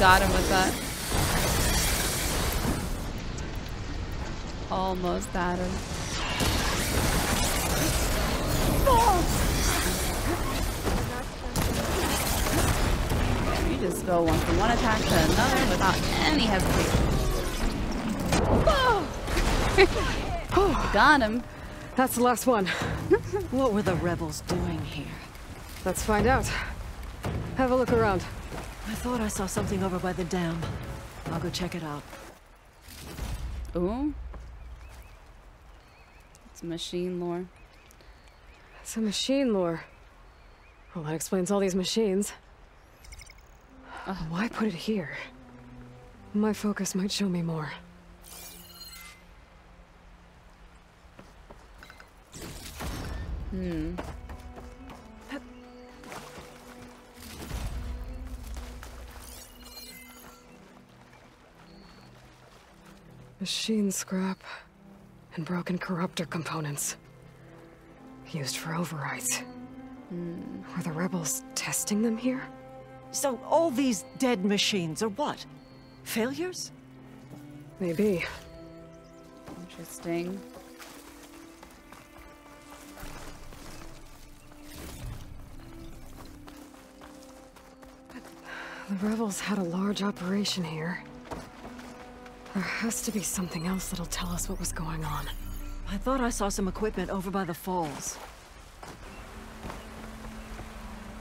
got him with that. Almost got him. You just go one from one attack to another without any hesitation. got him. That's the last one. what were the rebels doing here? Let's find out. Have a look around. I thought I saw something over by the dam. I'll go check it out. Ooh. It's a machine lure. It's a machine lure. Well, that explains all these machines. Why put it here? My focus might show me more. Hmm. Machine scrap and broken corruptor components. Used for overrides. Hmm. Were the rebels testing them here? So all these dead machines are what? Failures? Maybe. Interesting. The rebels had a large operation here. There has to be something else that'll tell us what was going on. I thought I saw some equipment over by the falls.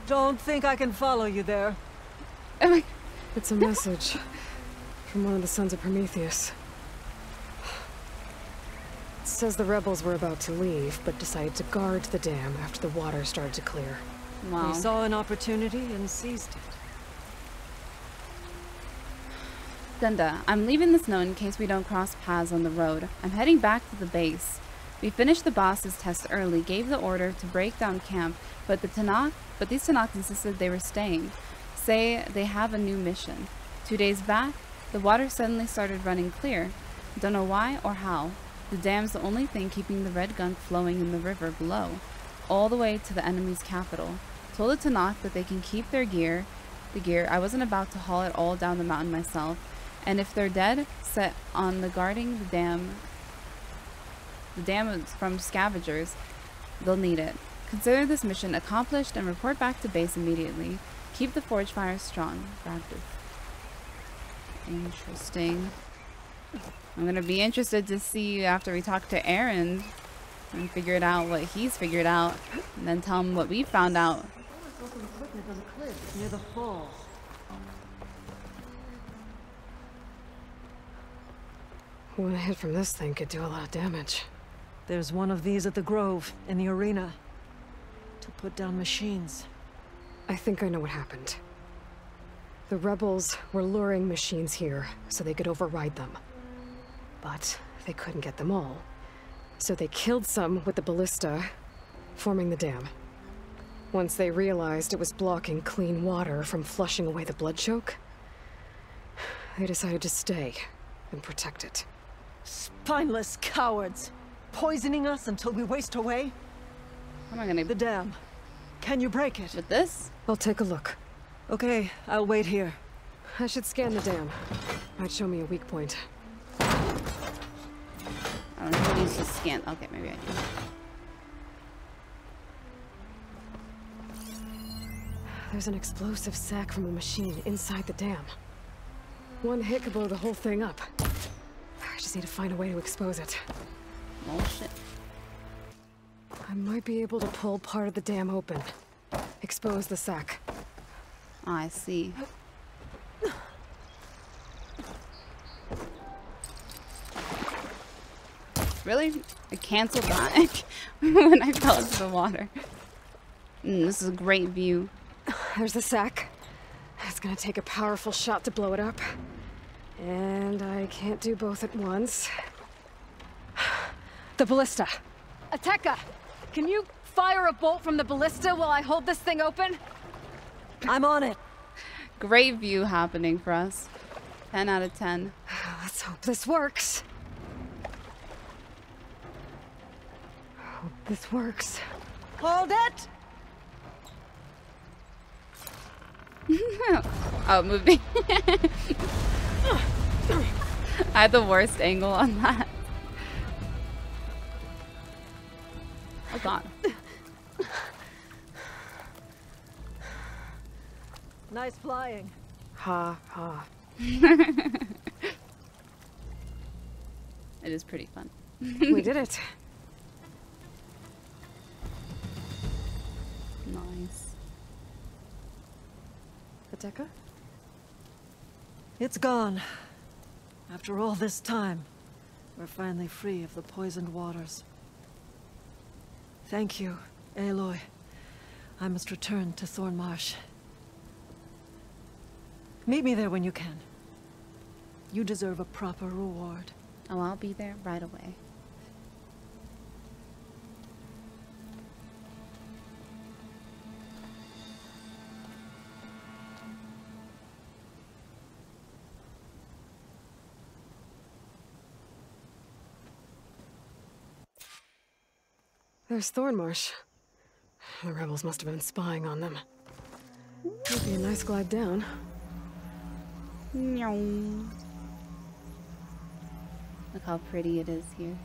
Don't think I can follow you there. It's a message from one of the sons of Prometheus. It says the rebels were about to leave, but decided to guard the dam after the water started to clear. Wow. We saw an opportunity and seized it. Gunda, I'm leaving this note in case we don't cross paths on the road. I'm heading back to the base. We finished the boss's test early, gave the order to break down camp, but the Tenakth, but these Tenakth insisted they were staying. Say they have a new mission. Two days back, the water suddenly started running clear. Don't know why or how. The dam's the only thing keeping the red gunk flowing in the river below, all the way to the enemy's capital. Told the knock that they can keep their gear. The gear, I wasn't about to haul it all down the mountain myself. And if they're dead, set on the guarding the dam, the dam from scavengers, they'll need it. Consider this mission accomplished and report back to base immediately. Keep the forge fire strong. Active. Interesting. I'm gonna be interested to see after we talk to Aaron and figure it out what he's figured out, and then tell him what we found out. near the falls. One hit from this thing could do a lot of damage. There's one of these at the Grove, in the arena. To put down machines. I think I know what happened. The rebels were luring machines here so they could override them. But they couldn't get them all. So they killed some with the ballista, forming the dam. Once they realized it was blocking clean water from flushing away the blood choke, they decided to stay and protect it. Spineless cowards! Poisoning us until we waste away? How am I gonna... The dam. Can you break it? With this? I'll take a look. Okay, I'll wait here. I should scan the dam. Might show me a weak point. I don't know who needs to scan. Okay, maybe I do. There's an explosive sack from a machine inside the dam. One hit could blow the whole thing up. I just need to find a way to expose it. Oh shit. I might be able to pull part of the dam open. Expose the sack. I see. Really? I canceled that when I fell into the water. Mm, this is a great view. There's the sack. It's gonna take a powerful shot to blow it up. And I can't do both at once. The ballista. Ateka, can you fire a bolt from the ballista while I hold this thing open? I'm on it. Great view happening for us. 10 out of 10. Let's hope this works. Hope this works. Hold it! oh, moving. I had the worst angle on that. Oh god. Nice flying. Ha ha. it is pretty fun. we did it. Nice. Ateka? It's gone. After all this time, we're finally free of the poisoned waters. Thank you, Aloy. I must return to Thornmarsh. Meet me there when you can. You deserve a proper reward. Oh, I'll be there right away. There's Thornmarsh. The rebels must have been spying on them. Would be a nice glide down. Meow. Look how pretty it is here.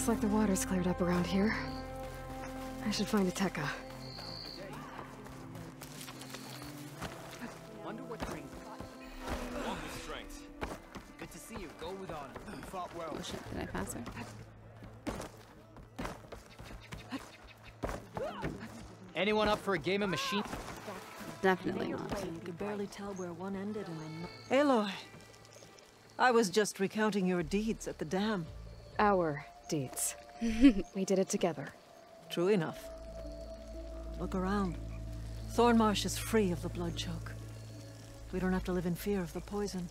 Looks like the water's cleared up around here. I should find a Ateka. Wonder what brings Along with strength. Good to see you. Go with honor. You fought well. Oh shit, did I pass her? Anyone up for a game of machine? Definitely not. You could barely tell where one ended and then... Aloy! I was just recounting your deeds at the dam. Our deeds. we did it together. True enough. Look around. Thornmarsh is free of the blood choke. We don't have to live in fear of the poison.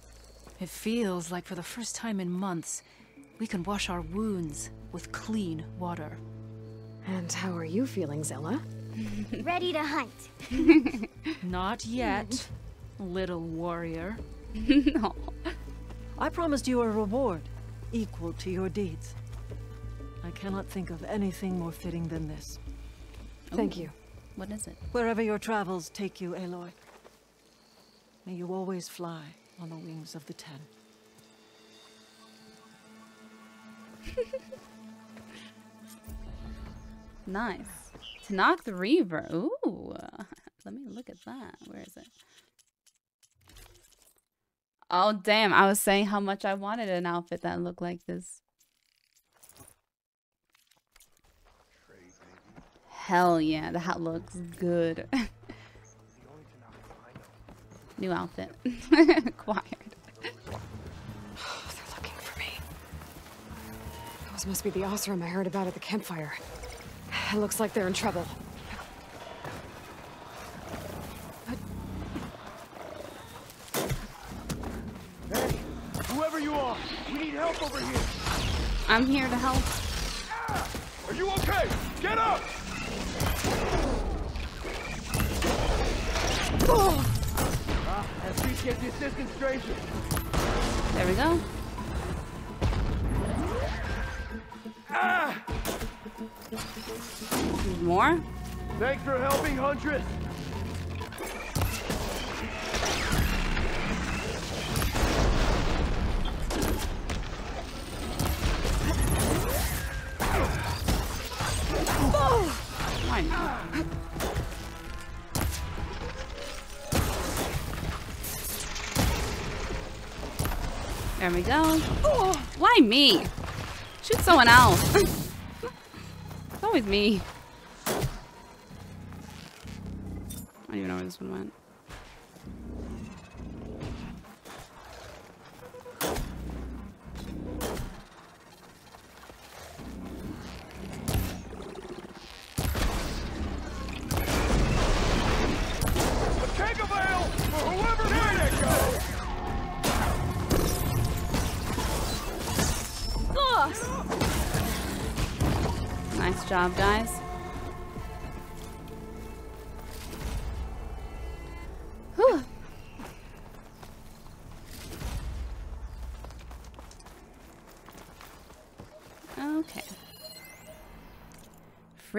It feels like for the first time in months, we can wash our wounds with clean water. And how are you feeling, Zella? Ready to hunt. Not yet, little warrior. no. I promised you a reward equal to your deeds. I cannot think of anything more fitting than this. Thank you. What is it? Wherever your travels take you, Aloy, may you always fly on the wings of the Ten. nice. Tenakth Reaver. Ooh. Let me look at that. Where is it? Oh, damn. I was saying how much I wanted an outfit that looked like this. Hell yeah. The hat looks good. New outfit. Acquired. Oh, they're looking for me. Those must be the Oseram I heard about at the campfire. It looks like they're in trouble. Hey, whoever you are, we need help over here. I'm here to help. Are you okay? Get up! At the assistant stranger. There we go. Ah! More? Thanks for helping, Huntress. Why There we go. Why me? Shoot someone else. it's always me. I don't even know where this one went.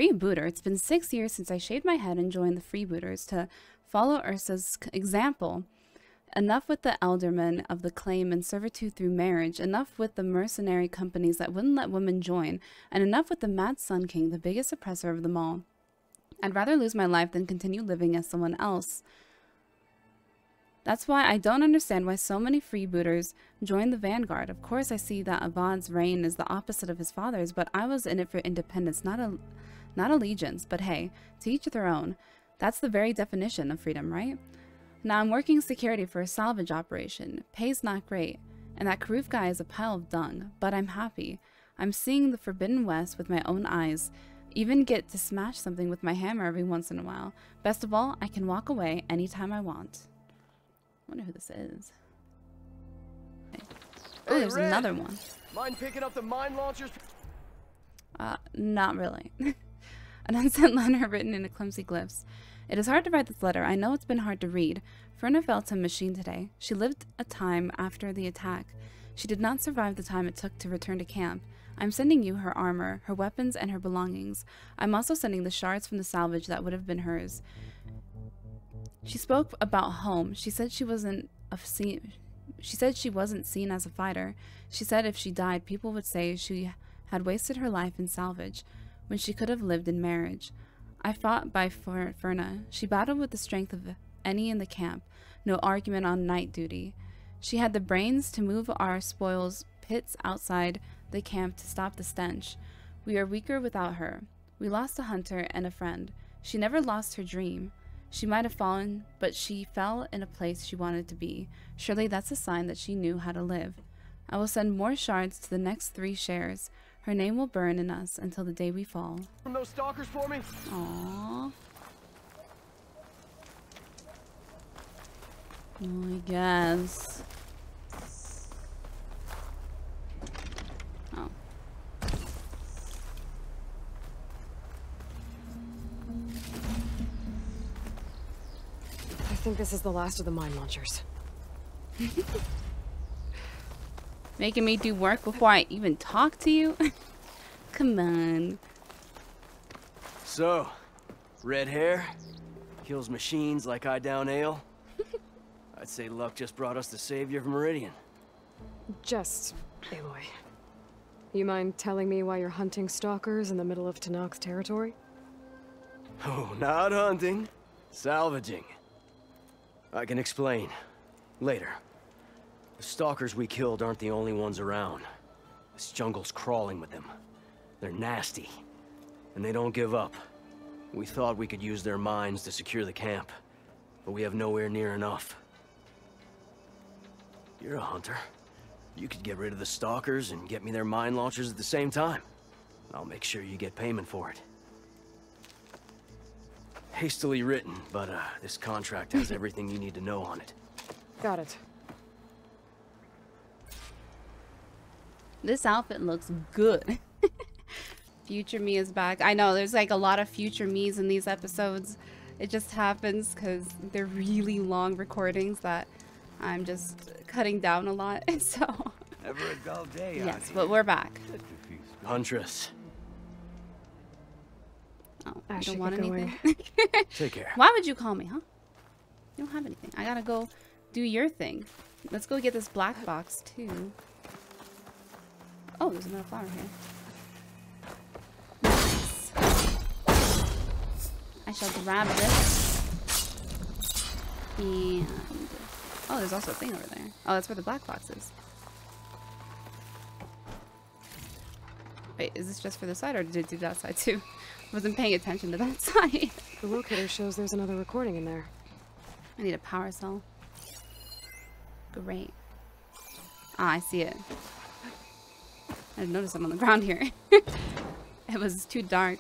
Freebooter. It's been six years since I shaved my head and joined the Freebooters to follow Ursa's example. Enough with the aldermen of the claim and servitude through marriage, enough with the mercenary companies that wouldn't let women join, and enough with the Mad Sun King, the biggest oppressor of them all. I'd rather lose my life than continue living as someone else. That's why I don't understand why so many freebooters join the vanguard. Of course, I see that Avad's reign is the opposite of his father's, but I was in it for independence, not a, not allegiance. But hey, to each their own. That's the very definition of freedom, right? Now I'm working security for a salvage operation. Pay's not great, and that Kerruf guy is a pile of dung, but I'm happy. I'm seeing the Forbidden West with my own eyes. Even get to smash something with my hammer every once in a while. Best of all, I can walk away anytime I want. wonder who this is. Okay. Oh, there's Red. another one. Mind picking up the mine launchers? Uh, not really. An unsent letter written in a clumsy glyphs. It is hard to write this letter. I know it's been hard to read. Ferna fell to a machine today. She lived a time after the attack. She did not survive the time it took to return to camp. I'm sending you her armor, her weapons, and her belongings. I'm also sending the shards from the salvage that would have been hers. She spoke about home. She said she wasn't a. She said she wasn't seen as a fighter. She said if she died, people would say she had wasted her life in salvage when she could have lived in marriage. I fought by Fer- Ferna. She battled with the strength of any in the camp. No argument on night duty. She had the brains to move our spoils pits outside the camp to stop the stench. We are weaker without her. We lost a hunter and a friend. She never lost her dream. She might have fallen, but she fell in a place she wanted to be. Surely that's a sign that she knew how to live. I will send more shards to the next three shares. Her name will burn in us until the day we fall. From those stalkers for me. Aww. I guess. Oh. I think this is the last of the mine launchers. Making me do work before I even talk to you? Come on. So, red hair, kills machines like I down ale. I'd say luck just brought us the savior of Meridian. Just, Aloy. You mind telling me why you're hunting stalkers in the middle of Tenakth territory? Oh, not hunting. Salvaging. I can explain. Later. The stalkers we killed aren't the only ones around. This jungle's crawling with them. They're nasty. And they don't give up. We thought we could use their mines to secure the camp. But we have nowhere near enough. You're a hunter. You could get rid of the stalkers and get me their mine launchers at the same time. I'll make sure you get payment for it. Hastily written, but uh, this contract has everything you need to know on it. Got it. This outfit looks good. future me is back. I know there's like a lot of future me's in these episodes. It just happens because they're really long recordings that I'm just cutting down a lot. So, Never a dull day. yes, but we're back. Huntress, Oh, I you don't want anything? take care. Why would you call me, huh? You don't have anything. I gotta go do your thing. Let's go get this black box, too. Oh, there's another flower here. Nice. I shall grab this. And... Oh, there's also a thing over there. Oh, that's where the black box is. Wait, is this just for the side, or did it do that side too? I Wasn't paying attention to that side. The locator shows there's another recording in there. I need a power cell. Great. Ah, I see it. I didn't notice I'm on the ground here. it was too dark.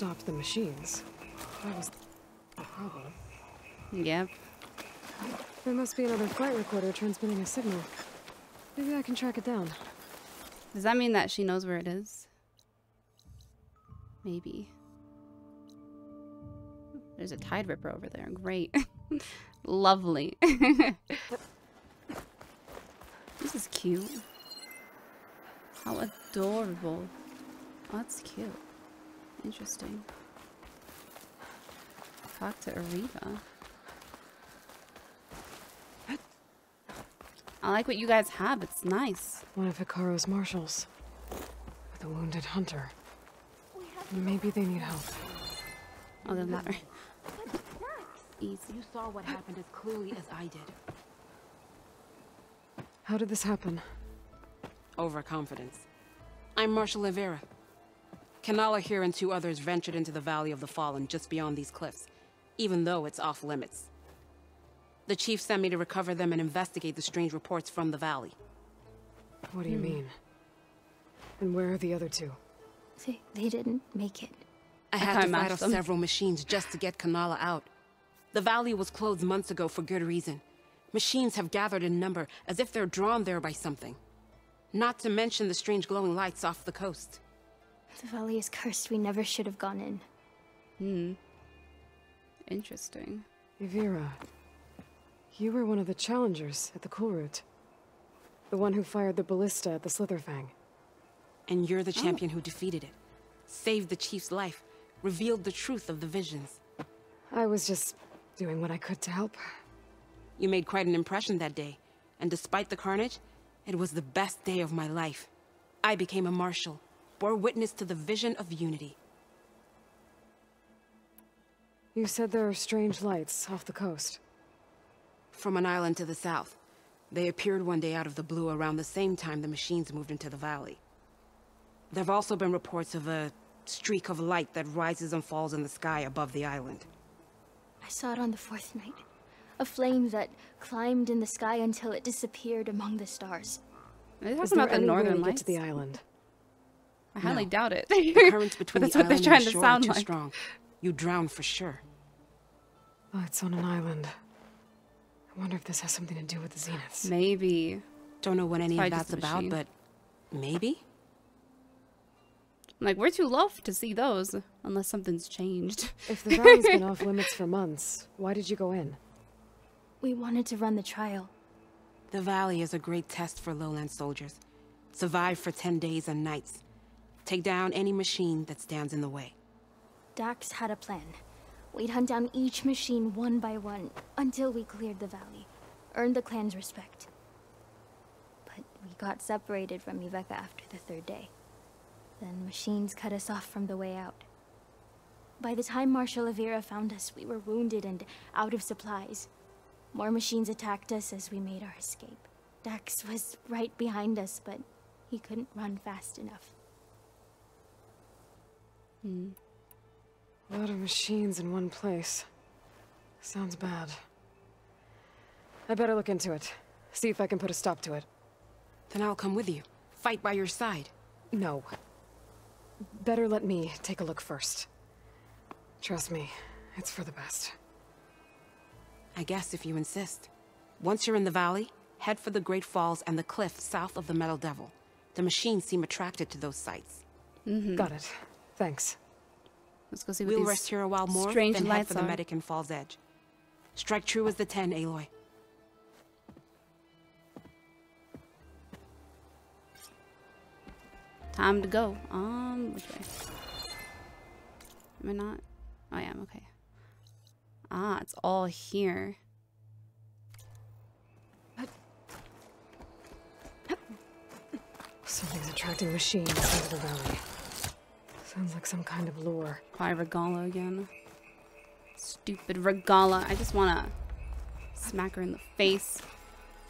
Couldn't stop the machines. That was the problem. Yep. There must be another flight recorder transmitting a signal. Maybe I can track it down. Does that mean that she knows where it is? Maybe. There's a Tide Ripper over there. Great. Lovely. this is cute. How adorable. Oh, that's cute. Interesting. Talk to Ariva. I like what you guys have. It's nice. One of Hekarro's marshals. With a wounded hunter. Maybe they need help. Oh, doesn't matter. Easy. You saw what happened as clearly as I did. How did this happen? Overconfidence. I'm Marshal Rivera. Kanala here and two others ventured into the Valley of the Fallen just beyond these cliffs, even though it's off limits. The chief sent me to recover them and investigate the strange reports from the valley. What do you hmm. mean? And where are the other two? They, they didn't make it. I I had can't to fight off them. several machines just to get Kanala out. The valley was closed months ago for good reason. Machines have gathered in number, as if they're drawn there by something. Not to mention the strange glowing lights off the coast. The valley is cursed. We never should have gone in. Hmm. Interesting. Yvira. You were one of the challengers at the Kulrut. The one who fired the ballista at the Slitherfang. And you're the champion who defeated it. Saved the chief's life. Revealed the truth of the visions. I was just doing what I could to help. You made quite an impression that day. And despite the carnage, it was the best day of my life. I became a marshal. Bore witness to the vision of unity. You said there are strange lights off the coast. From an island to the south. They appeared one day out of the blue around the same time the machines moved into the valley. There have also been reports of a streak of light that rises and falls in the sky above the island. I saw it on the fourth night. A flame that climbed in the sky until it disappeared among the stars. Are they Is talking there about the northern to lights? to the island? I highly No. doubt it. The currents between but that's the what they're trying and to sound too like. strong. You drown for sure. Oh, it's on an island. I wonder if this has something to do with the zeniths. Maybe. Don't know what any of that's about, but maybe? Like, we're too low to see those, unless something's changed. If the valley's been off limits for months, why did you go in? We wanted to run the trial. The valley is a great test for lowland soldiers. Survive for 10 days and nights. Take down any machine that stands in the way. Dax had a plan. We'd hunt down each machine one by one until we cleared the valley, earned the clan's respect. But we got separated from Iveka after the third day. Then machines cut us off from the way out. By the time Marshal Avira found us, we were wounded and out of supplies. More machines attacked us as we made our escape. Dax was right behind us, but he couldn't run fast enough. Hmm. A lot of machines in one place. Sounds bad. I better look into it. See if I can put a stop to it. Then I'll come with you. Fight by your side. No. Better let me take a look first. Trust me, it's for the best. I guess if you insist. Once you're in the valley, head for the Great Falls and the cliff south of the Metal Devil. The machines seem attracted to those sites. Mm-hmm. Got it. Thanks. Let's go see what We'll rest here a while more, strange then head for the are. medic in Falls Edge. Strike true as the ten, Aloy. Time to go. Um, which way? Am I not? Oh, I am. Okay. Ah, it's all here. Something's attracting machines into the valley. Sounds like some kind of lure. Probably Regalla again. Stupid Regalla. I just want to smack her in the face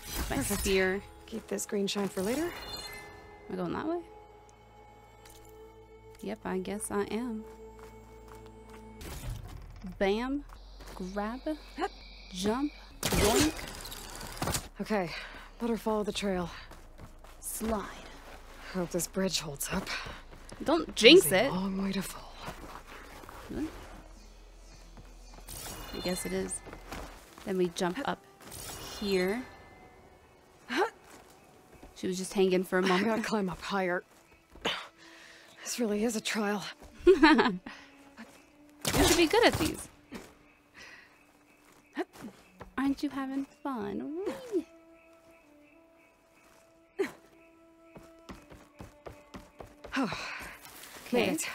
with my Perfect. spear. Keep this green shine for later. Am I going that way? Yep, I guess I am. Bam. Grab. Jump. Yoink. Okay, let her follow the trail. Slide. Hope this bridge holds up. Don't jinx it. Long way to fall. Huh? I guess it is. Then we jump up here. She was just hanging for a I moment. gotta climb up higher. This really is a trial. You should be good at these. Aren't you having fun? Whee! Oh. Made it.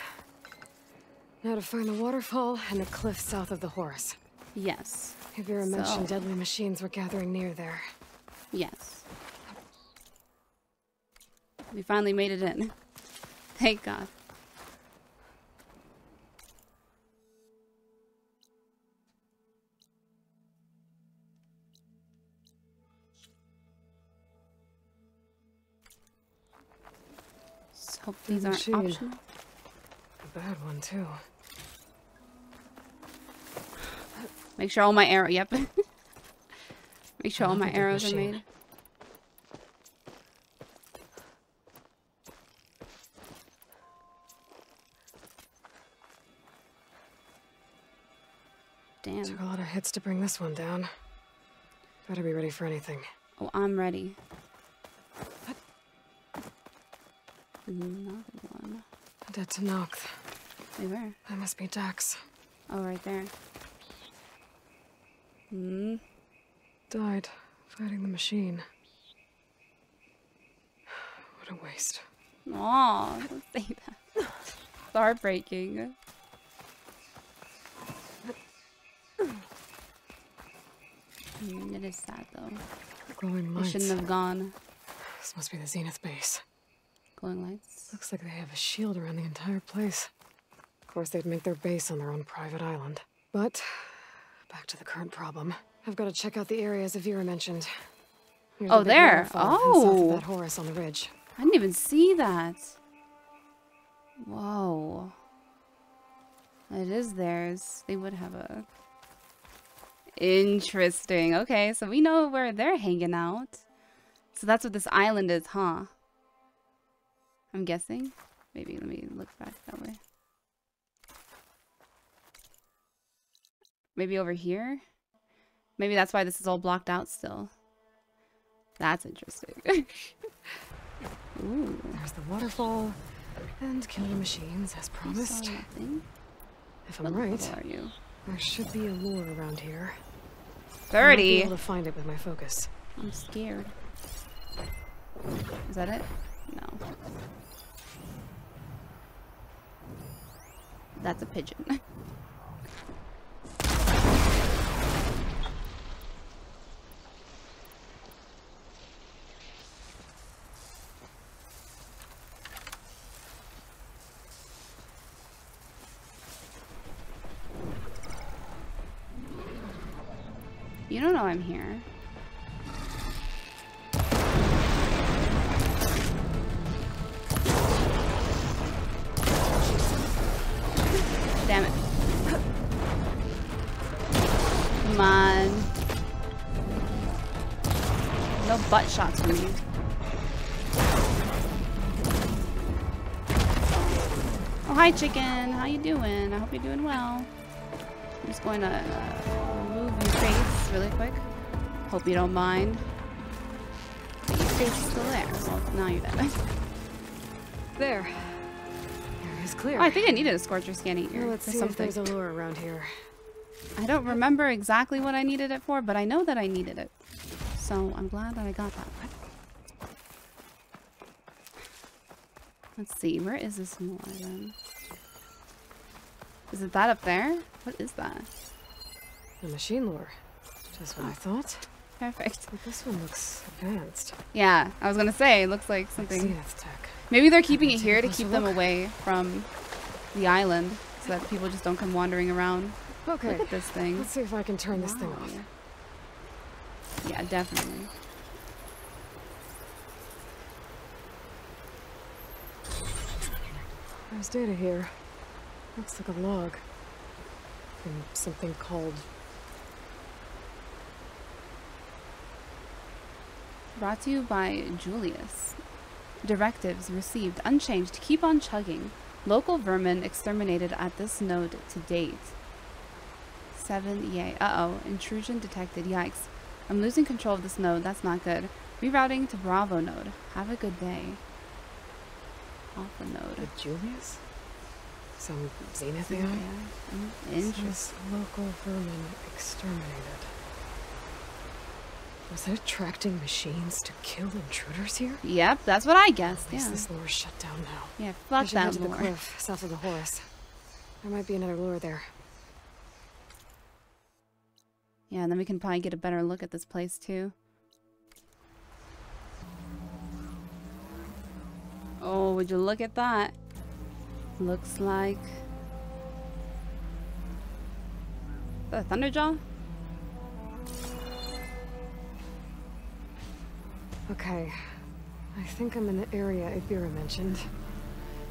Now to find the waterfall and the cliff south of the Horus. Yes. Ivira mentioned deadly machines were gathering near there. Yes. We finally made it in. Thank God. Hope these aren't optional. Bad one, too. Make sure all my arrows. Yep. Make sure all my arrows are made. Damn. Took a lot of hits to bring this one down. Better be ready for anything. Oh, I'm ready. Another one. Dead to Noct. Wait, where? That must be Dax. Oh, right there. Hmm. Died fighting the machine. What a waste. Aw, don't say that. It's heartbreaking. Mm, It is sad though. Glowing We lights. shouldn't have gone. This must be the Zenith base. glowing lights. Looks like they have a shield around the entire place. Course, they'd make their base on their own private island. But, back to the current problem. I've got to check out the areas Avira mentioned. Here's Oh, there. Oh. that Horus on the ridge. I didn't even see that. Whoa. It is theirs. They would have a... Interesting. Okay, so we know where they're hanging out. So that's what this island is, huh? I'm guessing. Maybe let me look back that way. Maybe over here? Maybe that's why this is all blocked out still. That's interesting. Ooh. There's the waterfall. And kill the machines, as promised. If I'm What right, are you? there should be a lure around here. 30? I might 30. be able to find it with my focus. I'm scared. Is that it? No. That's a pigeon. don't know I'm here. Damn it. Come on. No butt shots from you. Oh, hi, chicken. How you doing? I hope you're doing well. I'm just going to uh, face really quick. Hope you don't mind. But your face is still there. Well, now you're dead. There. Area's clear. Oh, I think I needed a Scorcher scan eater Now let's see if something. there's a lure around here. I don't remember exactly what I needed it for, but I know that I needed it. So I'm glad that I got that. Let's see, where is this more then? Is it that up there? What is that? A machine lure. Just what I ah, thought. Perfect. But this one looks advanced. Yeah, I was gonna say, it looks like something. Maybe they're keeping it here to keep them away from the island so that people just don't come wandering around. Okay. Look at this thing. Let's see if I can turn this thing Wow. off. Yeah, definitely. There's data here. Looks like a log. From something called Brought to you by Julius. Directives received unchanged. Keep on chugging. Local vermin exterminated at this node to date. 7 yay. Uh-oh. Intrusion detected. Yikes. I'm losing control of this node. That's not good. Rerouting to Bravo node. Have a good day. Alpha node. the Julius? Some Zenith AI? Yeah. Interesting. Local vermin exterminated. Was it attracting machines to kill intruders here? Yep, that's what I guessed. Yeah. this lure's shut down now. Yeah, fuck that to the lure. cliff south of the Horus. There might be another lure there. Yeah, and then we can probably get a better look at this place too. Oh, would you look at that? Looks like a Thunderjaw? Okay. I think I'm in the area Ibira mentioned.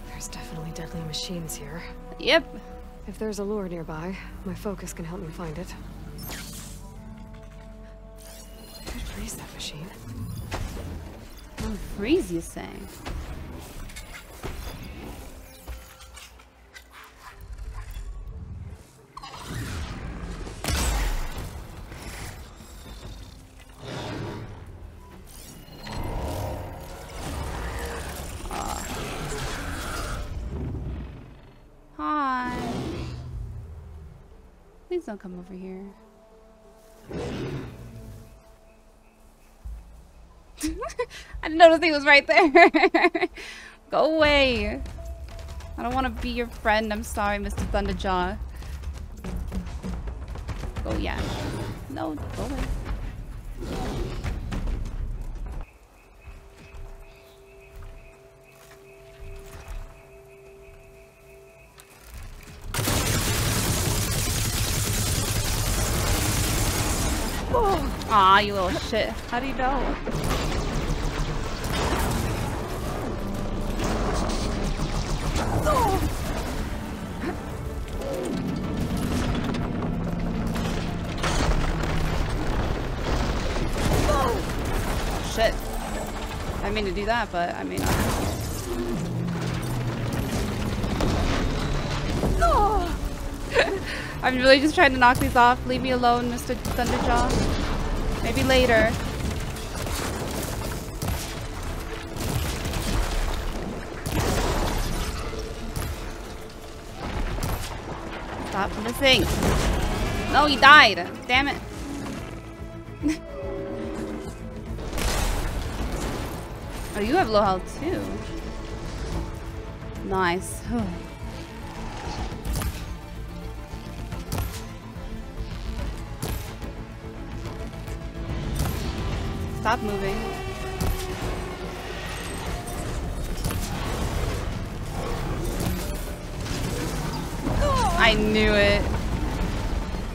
There's definitely deadly machines here. Yep. If there's a lure nearby, my focus can help me find it. Freeze that machine? Oh, freeze, you say? Don't come over here. I didn't notice he was right there. Go away. I don't want to be your friend. I'm sorry, Mr. Thunderjaw. Oh, yeah. No, go away. Aw, you little shit. How do you know? Shit. I mean to do that, but I mean. I'm really just trying to knock these off. Leave me alone, Mr. Thunderjaw. Maybe later. Stop missing. No, he died. Damn it. oh, you have low health too. Nice. Oh. Stop moving. I knew it.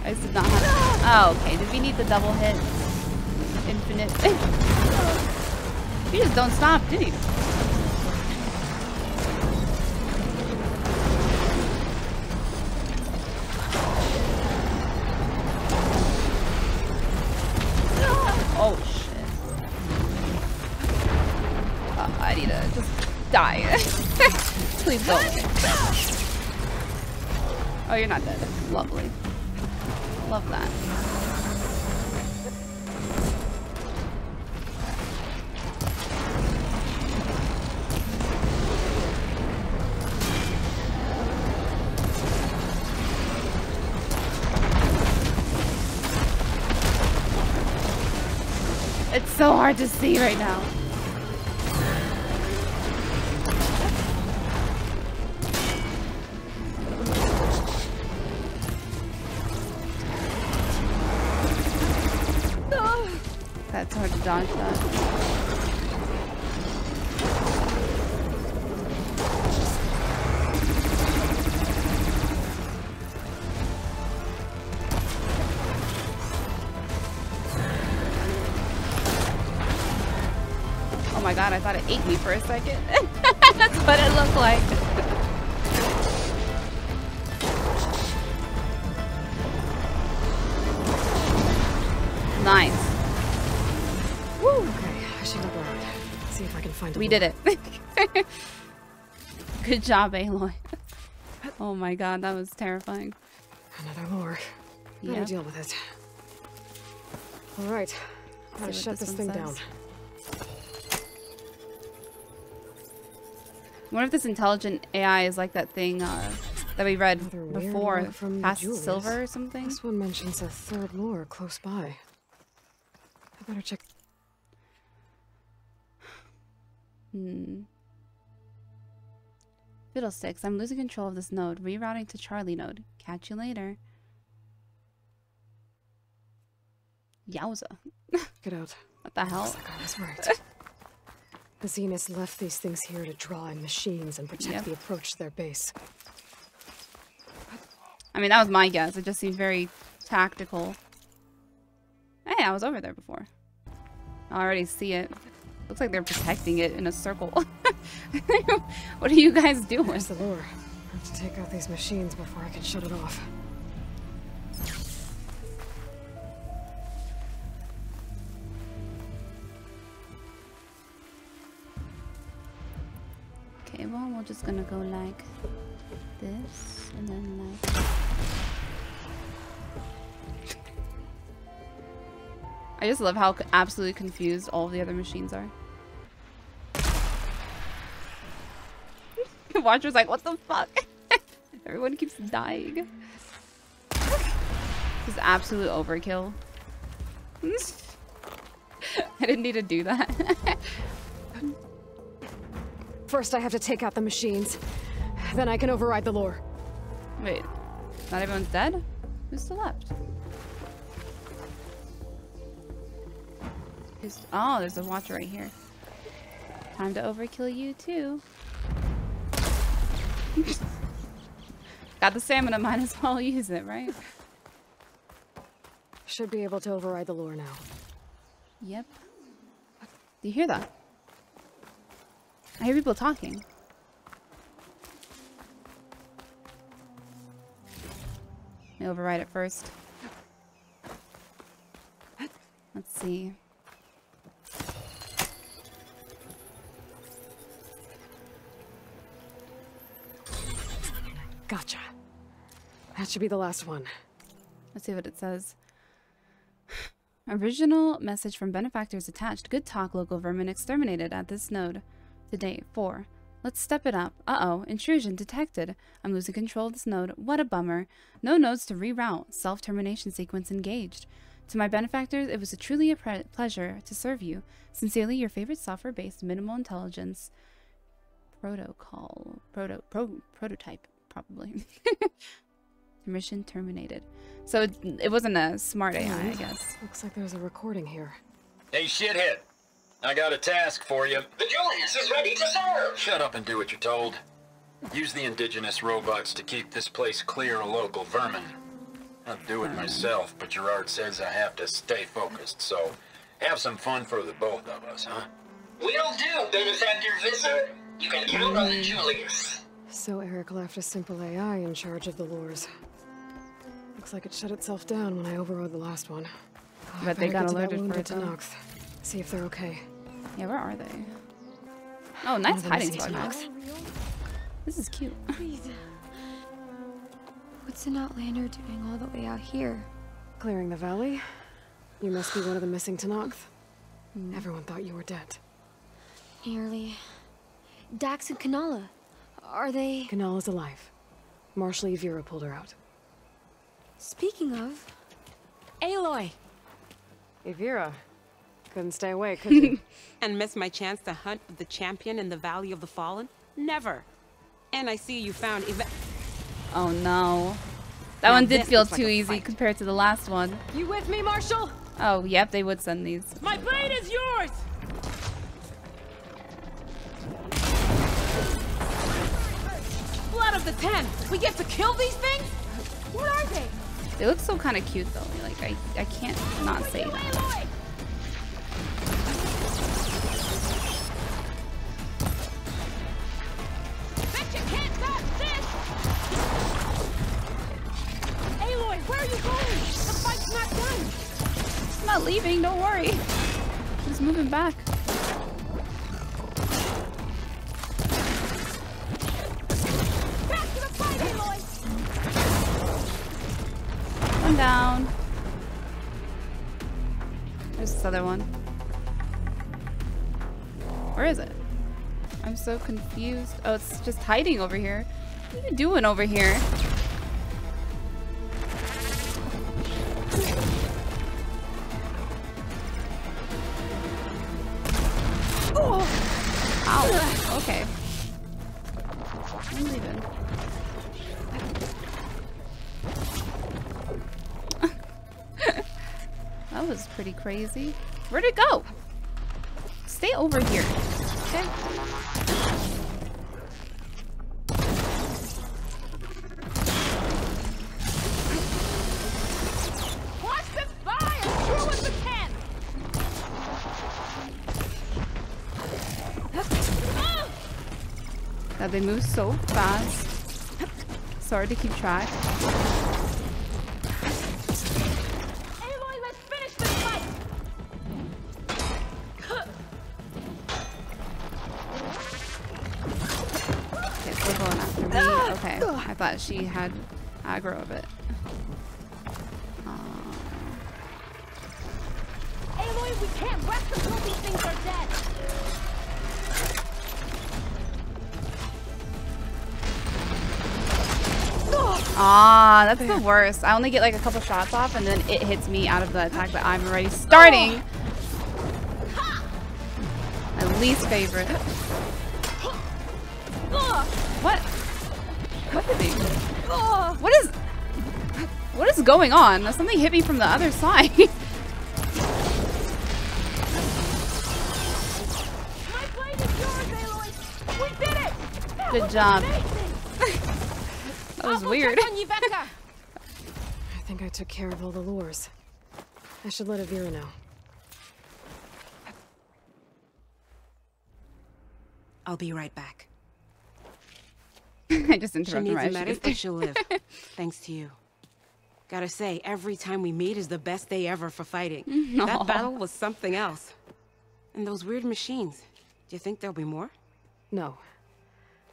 I just did not have. Oh, okay. Did we need the double hit? Infinite. you just don't stop, did you? Hard to see right now. That's hard to dodge that. Thought it ate me for a second. That's what it looked like. Nice. Woo! Okay, I should look around. See if I can find a We did it. Good job, Aloy. Oh my god, that was terrifying. Another lure. Gotta deal with it. All right, gotta shut this this thing down. What if this intelligent AI is like that thing uh, that we read before, lore from past silver or something? This one mentions a third lure close by. I better check. Hmm. Fiddlesticks, I'm losing control of this node. Rerouting to Charlie node. Catch you later. Yowza. Get out. What the hell? Looks like I was right. The Zeniths left these things here to draw in machines and protect Yep. the approach to their base. I mean, that was my guess. It just seemed very tactical. Hey, I was over there before. I already see it. Looks like they're protecting it in a circle. what are you guys doing? Where's the lure? I have to take out these machines before I can shut it off. Well, we're just gonna go like this, and then like... I just love how absolutely confused all the other machines are. Watcher's like, what the fuck? Everyone keeps dying. This is absolute overkill. I didn't need to do that. First, I have to take out the machines. Then I can override the lure. Wait, not everyone's dead? Who's still left? Who's- oh, there's a watcher right here. Time to overkill you too. Got the stamina, might as well use it, right? should be able to override the lure now. Yep. Do you hear that? I hear people talking. Let me override it first. Let's see. Gotcha. That should be the last one. Let's see what it says. Original message from benefactors attached. Good talk, local vermin exterminated at this node. Today, 4. Let's step it up. Uh-oh, intrusion detected. I'm losing control of this node. What a bummer. No nodes to reroute. Self-termination sequence engaged. To my benefactors, it was a truly a pleasure to serve you. Sincerely, your favorite software-based minimal intelligence protocol proto pro, prototype probably. Mission terminated. So it, it wasn't a smart AI, I guess. Looks like there's a recording here. Hey, shithead. I got a task for you. The Julius is ready to serve. Shut up and do what you're told. Use the indigenous robots to keep this place clear of local vermin. I'd do it myself, but Gerard says I have to stay focused, so have some fun for the both of us, huh? We'll do, benefactor visitor. You can count on the Julius. So Erik left a simple AI in charge of the lures. Looks like it shut itself down when I overrode the last one. Oh, but they got alerted for it. Nox. See if they're okay. Yeah, where are they? Oh, nice hiding spot. This is cute. What's an outlander doing all the way out here? Clearing the valley. You must be one of the missing Tenakth. Mm. Everyone thought you were dead. Nearly. Dax and Kanala. Are they... Kanala's alive. Marshal Yvira pulled her out. Speaking of... Aloy! Yvira. Couldn't stay away, could you? and miss my chance to hunt the champion in the Valley of the Fallen? Never. And I see you found Eva- Oh no. That now one did feel too like easy compared to the last one. You with me, Marshall? Oh, yep, they would send these. My blade is yours! Blood of the Ten! We get to kill these things? What are they? They look so kind of cute though. Like I, I can't not say that. Where are you going? The fight's not done. It's not leaving, don't worry. It's moving back. Back to the fight, down. There's this other one. Where is it? I'm so confused. Oh, it's just hiding over here. What are you doing over here? Crazy. Where'd it go? Stay over here. Okay. They move so fast. Sorry to keep track. She had aggro of it. Aloy, we can't rest until these things are dead. Ah, that's the worst. I only get like a couple shots off and then it hits me out of the attack that I'm already starting. My least favorite. Me? What is... What is going on? Something hit me from the other side. Good job. That was weird. I think I took care of all the lures. I should let Avira know. I'll be right back. I just She interrupted needs her. a as she medic, was- but she'll live. Thanks to you. Gotta say, every time we meet is the best day ever for fighting. Aw. That battle was something else. And those weird machines. Do you think there'll be more? No.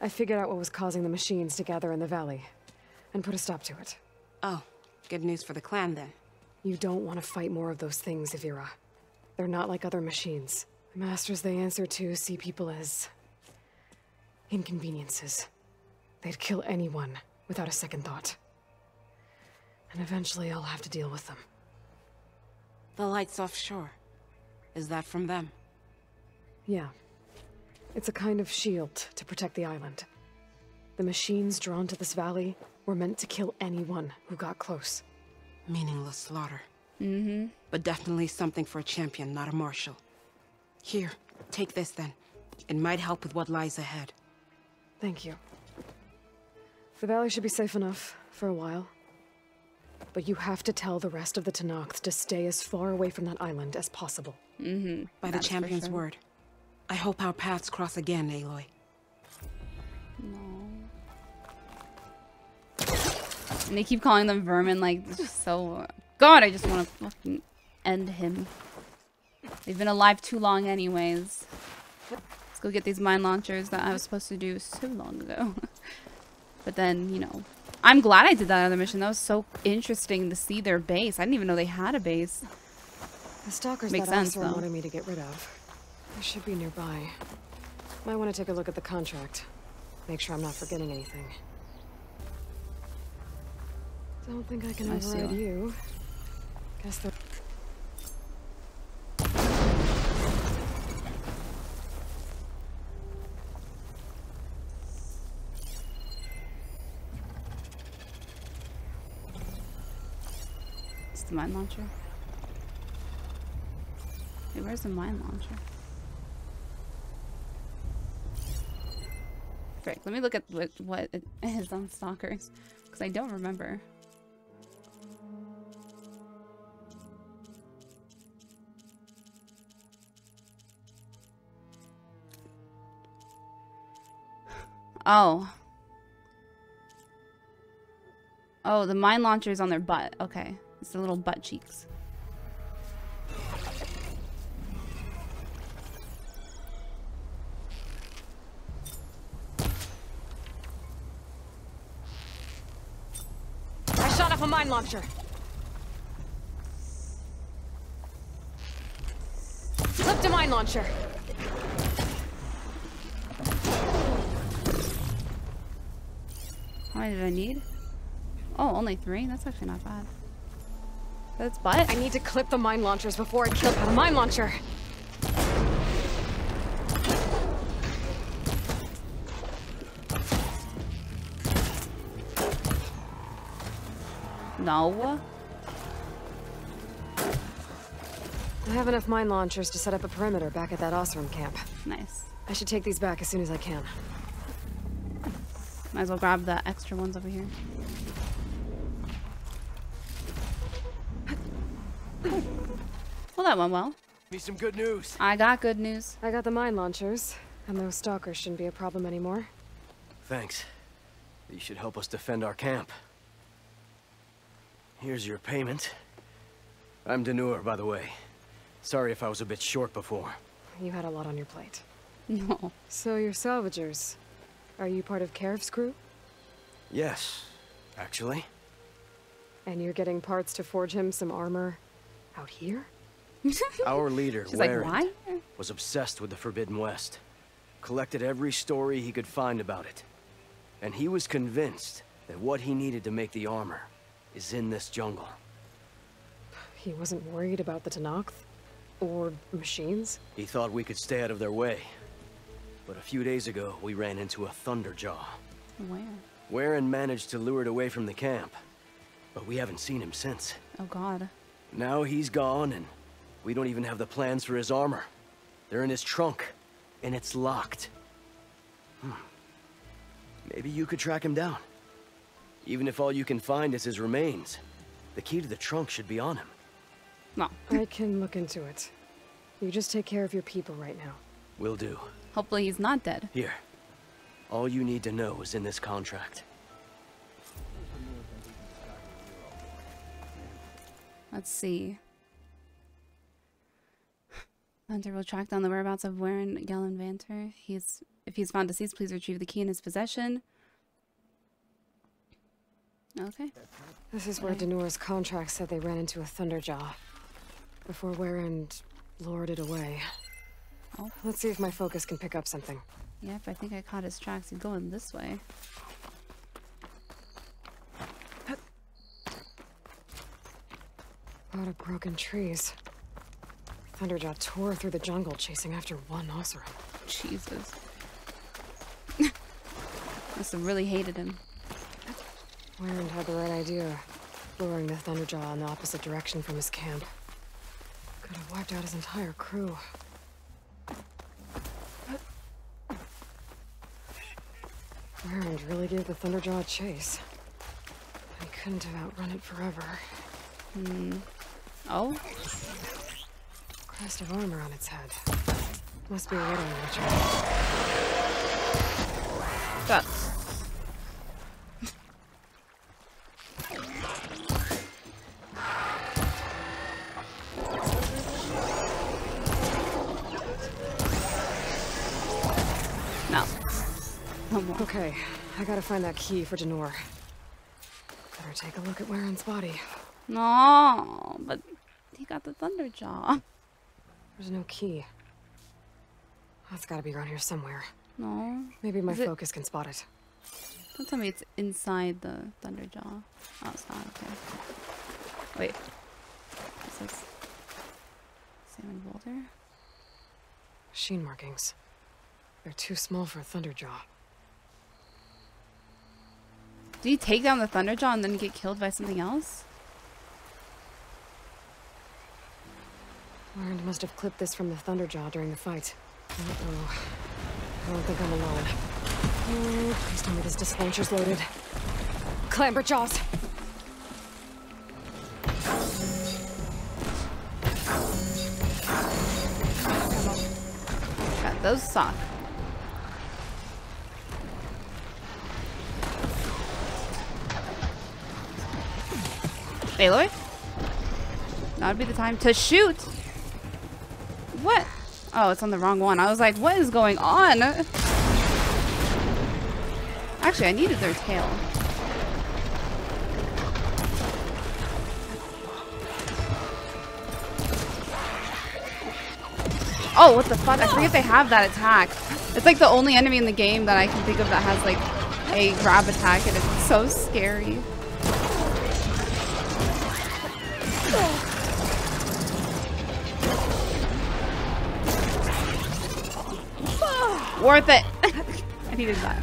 I figured out what was causing the machines to gather in the valley, and put a stop to it. Oh, good news for the clan then. You don't want to fight more of those things, Avira. They're not like other machines. The masters they answer to see people as... inconveniences. They'd kill anyone without a second thought. And eventually I'll have to deal with them. The lights offshore. Is that from them? Yeah. It's a kind of shield to protect the island. The machines drawn to this valley were meant to kill anyone who got close. Meaningless slaughter. Mm-hmm. But definitely something for a champion, not a marshal. Here, take this then. It might help with what lies ahead. Thank you. The valley should be safe enough for a while. But you have to tell the rest of the Tenakth to stay as far away from that island as possible. Mm-hmm. By the That's for champion's sure. word. I hope our paths cross again, Aloy. No. And they keep calling them vermin, like, it's just so... God, I just want to fucking end him. They've been alive too long anyways. Let's go get these mine launchers that I was supposed to do so long ago. but then, you know... I'm glad I did that other mission. That was so interesting to see their base. I didn't even know they had a base. The stalkers Makes that sense, though. wanted me to get rid of. They should be nearby. Might want to take a look at the contract. Make sure I'm not forgetting anything. Don't think I can I override you. Guess the... the mine launcher. Where's the mine launcher? Frick, let me look at what, what it is on Stalkers. Because I don't remember. Oh. Oh, the mine launcher is on their butt. Okay. It's the little butt cheeks. I shot off a mine launcher! Flipped a mine launcher! How many did I need? Oh, only three? That's actually not bad. That's butt? I need to clip the mine launchers before I kill a mine launcher! No. I have enough mine launchers to set up a perimeter back at that Oseram camp. Nice. I should take these back as soon as I can. Might as well grab the extra ones over here. Well, that went well. Me some good news. I got good news. I got the mine launchers, and those stalkers shouldn't be a problem anymore. Thanks. You should help us defend our camp. Here's your payment. I'm Denor, by the way. Sorry if I was a bit short before. You had a lot on your plate. No. So you're salvagers. Are you part of Kerruf's crew? Yes, actually. And you're getting parts to forge him some armor out here? Our leader, She's like, Warren, "Why?" was obsessed with the Forbidden West. Collected every story he could find about it. And he was convinced that what he needed to make the armor is in this jungle. He wasn't worried about the Tenakth? Or machines? He thought we could stay out of their way. But a few days ago, we ran into a Thunderjaw. Where? Warren managed to lure it away from the camp. But we haven't seen him since. Oh god. Now he's gone, and we don't even have the plans for his armor. They're in his trunk, and it's locked. Hmm. Maybe you could track him down. Even if all you can find is his remains, the key to the trunk should be on him. No. I can look into it. You just take care of your people right now. Will do. Hopefully he's not dead. Here. All you need to know is in this contract. Let's see. Hunter will track down the whereabouts of Warren Galen Vanter. He's if he's found deceased, please retrieve the key in his possession. Okay. This is where Denor's contract said they ran into a Thunderjaw. Before Warren lured it away. Oh. Let's see if my focus can pick up something. Yep, I think I caught his tracks. He's going this way. Lot of broken trees. Thunderjaw tore through the jungle chasing after one Oseram. Jesus. Must have really hated him. Warren had the right idea, luring the Thunderjaw in the opposite direction from his camp. Could have wiped out his entire crew. Warren really gave the Thunderjaw a chase. He couldn't have outrun it forever. Hmm. Oh? Crest of armor on its head. Must be a widow nature. Ducks. No. No more. Okay, I gotta find that key for Denor. Better take a look at Warren's body. No, but got the Thunderjaw. There's no key. That's gotta be around here somewhere. No. Maybe my Is it- focus can spot it. Don't tell me it's inside the Thunderjaw. Oh, it's not. Okay. Wait. What's this? Salmon boulder? Machine markings. They're too small for a Thunderjaw. Did he take down the Thunderjaw and then get killed by something else? Warren must have clipped this from the Thunderjaw during the fight. Uh-oh. I don't think I'm alone. Oh, please tell me this dislancer's loaded. Clamberjaws! God, those suck. Aloy? Now would be the time to shoot! What? Oh, it's on the wrong one. I was like, what is going on? Actually, I needed their tail. Oh, what the fuck? I forget they have that attack. It's like the only enemy in the game that I can think of that has like a grab attack and it's so scary. Worth it. I needed that.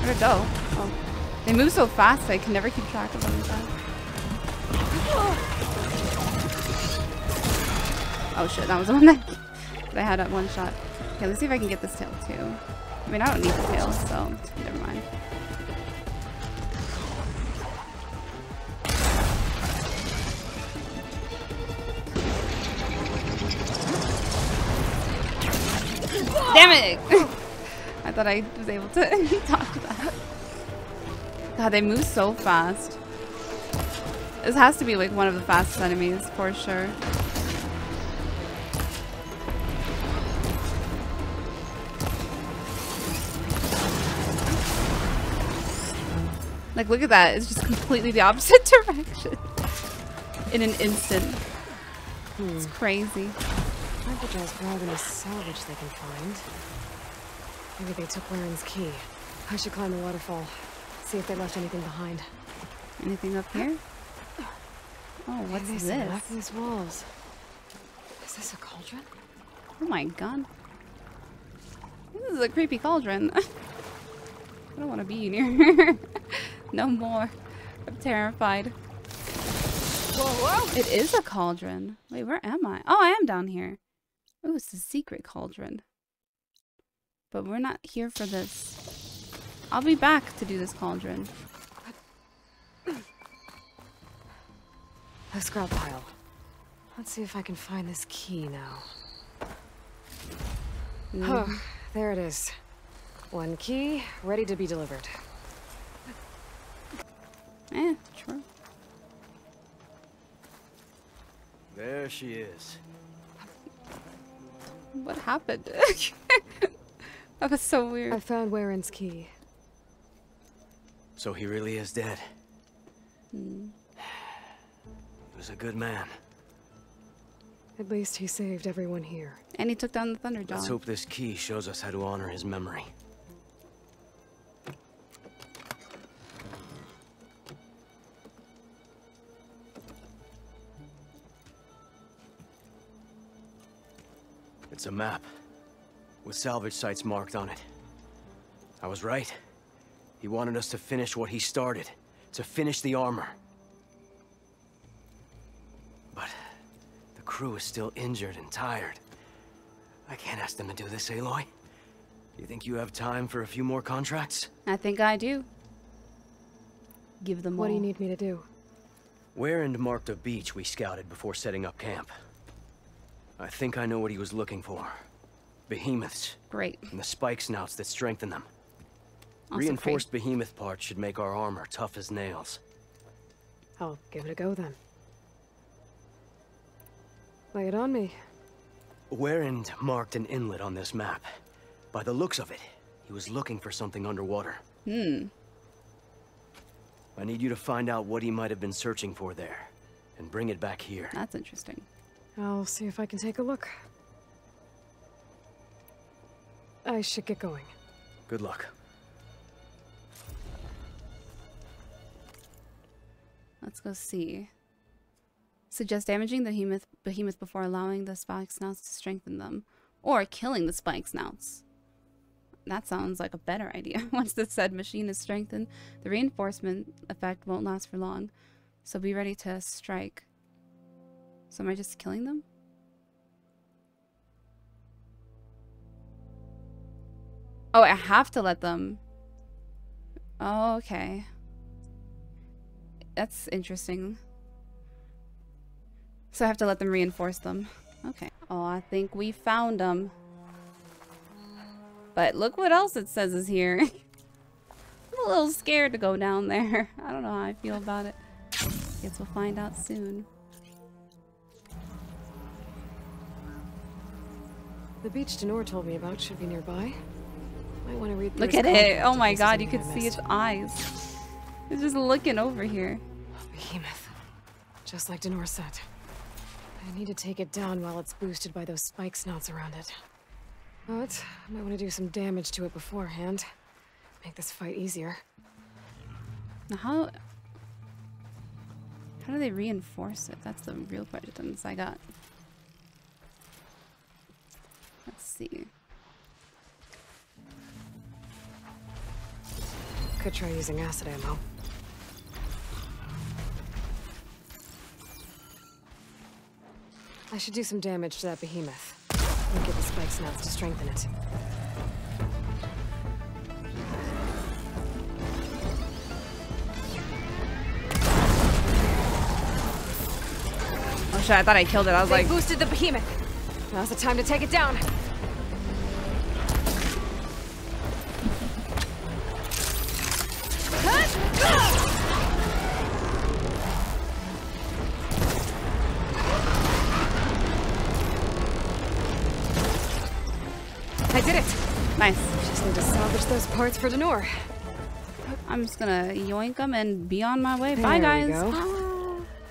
Where'd it go? Oh. They move so fast I can never keep track of them. Oh shit, that was the one I had at one shot. Okay, let's see if I can get this tail too. I mean, I don't need the tail, so never mind. Damn it! I thought I was able to talk that. God, they move so fast. This has to be like one of the fastest enemies for sure. Like, look at that. It's just completely the opposite direction. In an instant. It's hmm. crazy. Thunderjaw's grabbing a salvage they can find. Maybe they took Warren's key. I should climb the waterfall. See if they left anything behind. Anything up here? Oh, what's Maybe this? left these walls. Is this a cauldron? Oh my god. This is a creepy cauldron. I don't want to be in here. no more. I'm terrified. It is a cauldron. Wait, where am I? Oh, I am down here. Oh, it's a secret cauldron. But we're not here for this. I'll be back to do this cauldron. A scrap pile. Let's see if I can find this key now. Oh, there it is. One key, ready to be delivered. Eh, true. There she is. What happened? that was so weird. I found Warren's key. So he really is dead. Hmm. He was a good man. At least he saved everyone here. And he took down the Thunderdome. Let's hope this key shows us how to honor his memory. It's a map, with salvage sites marked on it. I was right. He wanted us to finish what he started, to finish the armor. But the crew is still injured and tired. I can't ask them to do this, Aloy. You think you have time for a few more contracts? I think I do. Give them What all. do you need me to do? Warren marked a beach we scouted before setting up camp. I think I know what he was looking for. Behemoths. Great. And the spike snouts that strengthen them. Also Reinforced behemoth parts should make our armor tough as nails. I'll give it a go then. Lay it on me. Warren marked an inlet on this map. By the looks of it, he was looking for something underwater. Hmm. I need you to find out what he might have been searching for there, and bring it back here. That's interesting. I'll see if I can take a look. I should get going. Good luck. Let's go see. Suggest damaging the behemoth, behemoth before allowing the spike snouts to strengthen them. Or killing the spike snouts. That sounds like a better idea. Once the said machine is strengthened, the reinforcement effect won't last for long. So be ready to strike. So am I just killing them? Oh, I have to let them. Oh, okay. That's interesting. So I have to let them reinforce them. Okay. Oh, I think we found them. But look what else it says is here. I'm a little scared to go down there. I don't know how I feel about it. I Guess we'll find out soon. The beach Denor told me about should be nearby. Might want to read. Look at it. Oh my god, you could see its eyes. It's just looking over here. Behemoth. Just like Denor said. I need to take it down while it's boosted by those spike snouts around it. But I might want to do some damage to it beforehand. Make this fight easier. Now how... How do they reinforce it? That's the real question I got. Let's see. Could try using acid ammo. I should do some damage to that behemoth. And get the spikes snouts to strengthen it. Oh shit, I thought I killed it. I was They like... boosted the behemoth. Now's the time to take it down. Salvage those parts for Denor. I'm just gonna yoink them and be on my way. Bye, There we guys.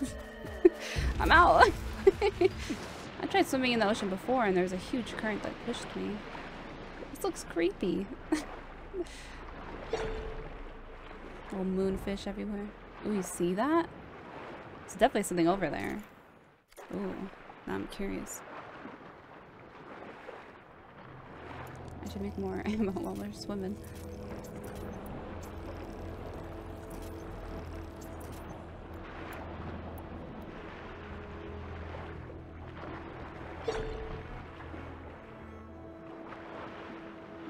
I'm out. I tried swimming in the ocean before and there was a huge current that pushed me. This looks creepy. Little moonfish everywhere. Ooh, you see that? There's definitely something over there. Ooh, now I'm curious. I should make more ammo while they're swimming.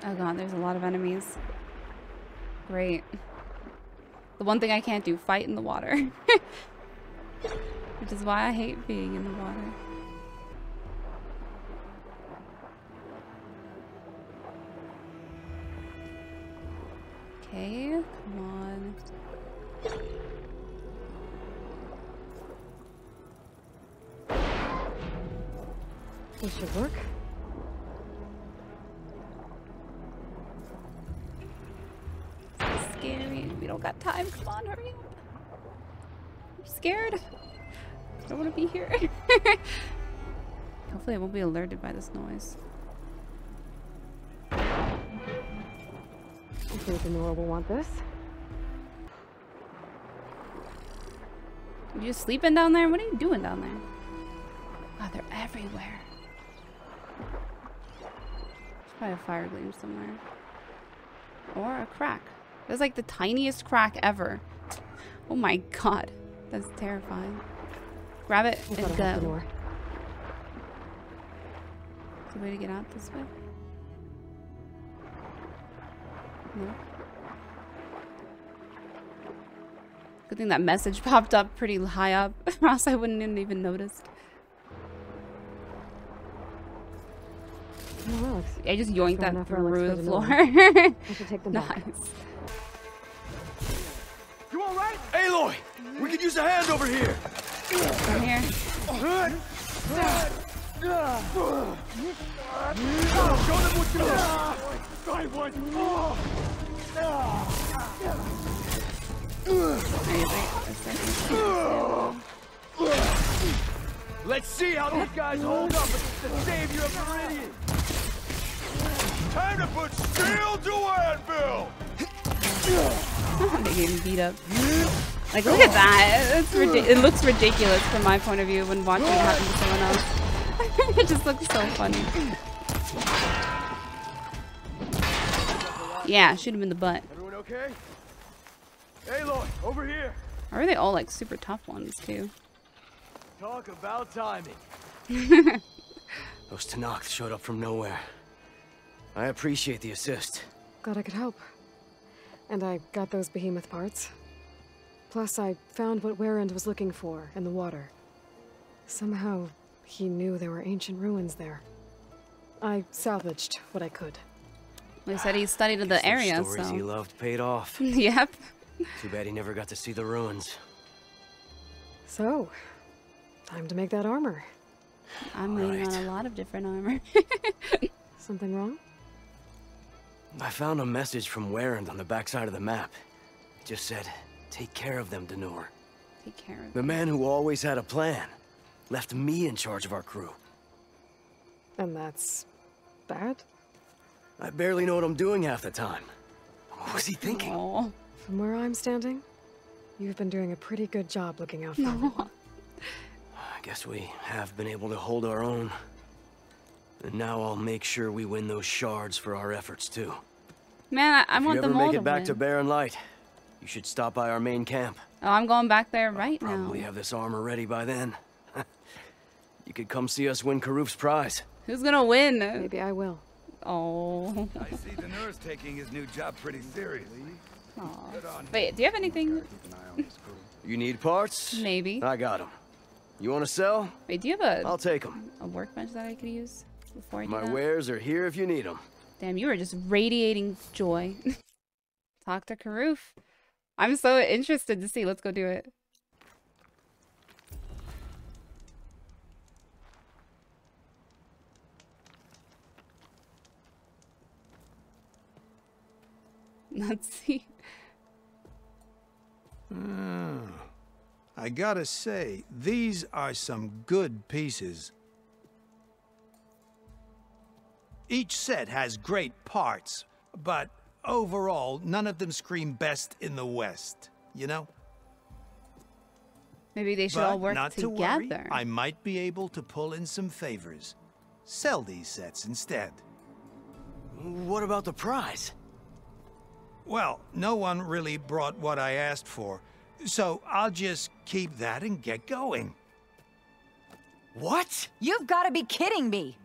Oh god, there's a lot of enemies. Great. The one thing I can't do, fight in the water. Which is why I hate being in the water. Okay, come on. This should work. scary. We don't got time. Come on, hurry up. I'm scared. I don't want to be here. Hopefully I won't be alerted by this noise. Think the Nora will want this. You sleeping down there? What are you doing down there? God, they're everywhere. There's probably a fire gleam somewhere. Or a crack. That's like the tiniest crack ever. Oh my god. That's terrifying. Grab it I and the go. door. Is there a way to get out this way? No. Good thing that message popped up pretty high up, or else I wouldn't have even noticed. Oh, Alex. I just yoinked that through the floor. I should take them back. nice. You all right? Aloy! We could use a hand over here! Come here. Show them what you know. I want. Let's see how these guys hold up against the savior of Meridian! Time to put steel to anvil! they getting beat up. Like, look at that. It looks ridiculous from my point of view when watching it happen to someone else. it just looks so funny. Yeah, shoot him in the butt. Everyone okay? Aloy, over here! Or are they all like super tough ones too? Talk about timing. Those Tenakth showed up from nowhere. I appreciate the assist. Glad I could help. And I got those behemoth parts. Plus, I found what Warrend was looking for in the water. Somehow, he knew there were ancient ruins there. I salvaged what I could. They said he studied the Those area, stories so. he loved paid off. yep. Too bad he never got to see the ruins. So, time to make that armor. I'm waiting on a lot of different armor. Something wrong? I found a message from Warrend on the backside of the map. It just said, take care of them, Denor. Take care of them? The man who always had a plan left me in charge of our crew. And that's bad? I barely know what I'm doing half the time. What was he thinking? From where I'm standing, you've been doing a pretty good job looking out for everyone. I guess we have been able to hold our own. And now I'll make sure we win those shards for our efforts, too. Man, I, I if want you ever them all make it back win. to Barren Light, you should stop by our main camp. Oh, I'm going back there right now. Probably have this armor ready by then. you could come see us win Kerruf's prize. Who's gonna win? Maybe I will. Oh. I see the nurse taking his new job pretty seriously. Aw. Wait, do you have anything? You need parts? Maybe. I got them. You want to sell? Wait, do you have a I'll take them. a workbench that I could use before I do My that? wares are here if you need them. Damn, you are just radiating joy. Talk to Kerruf. I'm so interested to see. Let's go do it. Let's see. Ah, I gotta say, these are some good pieces. Each set has great parts, but overall, none of them scream best in the West, you know? Maybe they should but all work not together. To worry, I might be able to pull in some favors. Sell these sets instead. What about the prize? Well, no one really brought what I asked for, so I'll just keep that and get going. What? You've got to be kidding me.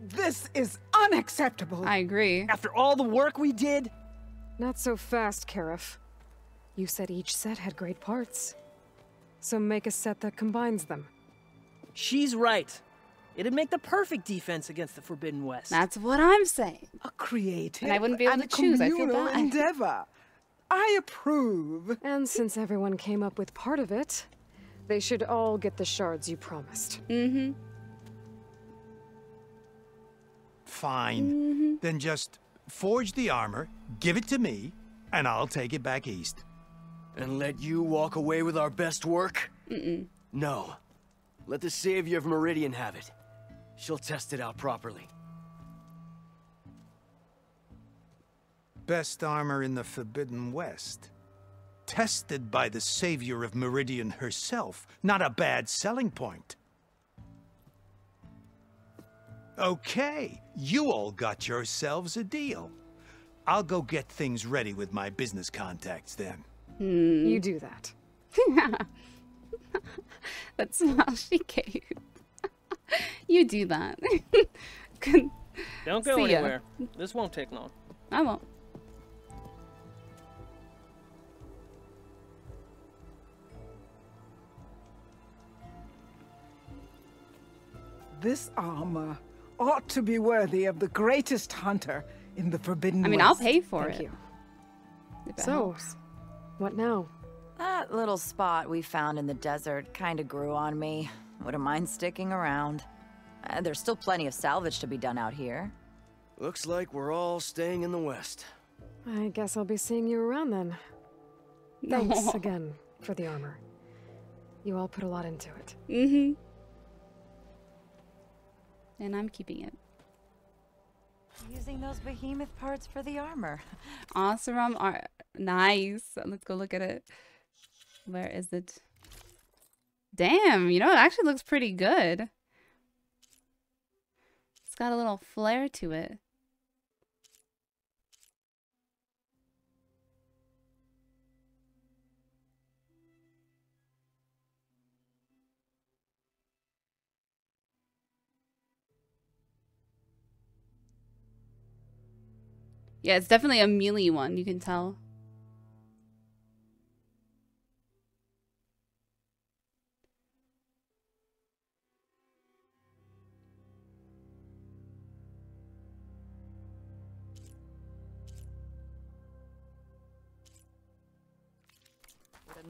This is unacceptable. I agree. After all the work we did? Not so fast, Kerruf. You said each set had great parts. So make a set that combines them. She's right. It'd make the perfect defense against the Forbidden West. That's what I'm saying. A creative And I wouldn't be able and to choose. I feel bad. endeavor. I approve. And since everyone came up with part of it, they should all get the shards you promised. Mm-hmm. Fine. Mm -hmm. Then just forge the armor, give it to me, and I'll take it back east. And let you walk away with our best work? Mm-mm. No. Let the Savior of Meridian have it. She'll test it out properly. Best armor in the Forbidden West. Tested by the Savior of Meridian herself. Not a bad selling point. Okay, you all got yourselves a deal. I'll go get things ready with my business contacts then. Hmm. You do that. That's how she gave. you do that. Don't go See ya. anywhere. This won't take long. I won't. This armor ought to be worthy of the greatest hunter in the Forbidden I mean, I'll pay for Thank it. you. If it So, helps. what now? That little spot we found in the desert kind of grew on me. Wouldn't mind sticking around. Uh, there's still plenty of salvage to be done out here. Looks like we're all staying in the West. I guess I'll be seeing you around then. Thanks again for the armor. You all put a lot into it. Mm-hmm. And I'm keeping it. Using those behemoth parts for the armor. Awesome art. Nice. Let's go look at it. Where is it? Damn, you know, it actually looks pretty good. It's got a little flair to it. Yeah, it's definitely a melee one, you can tell.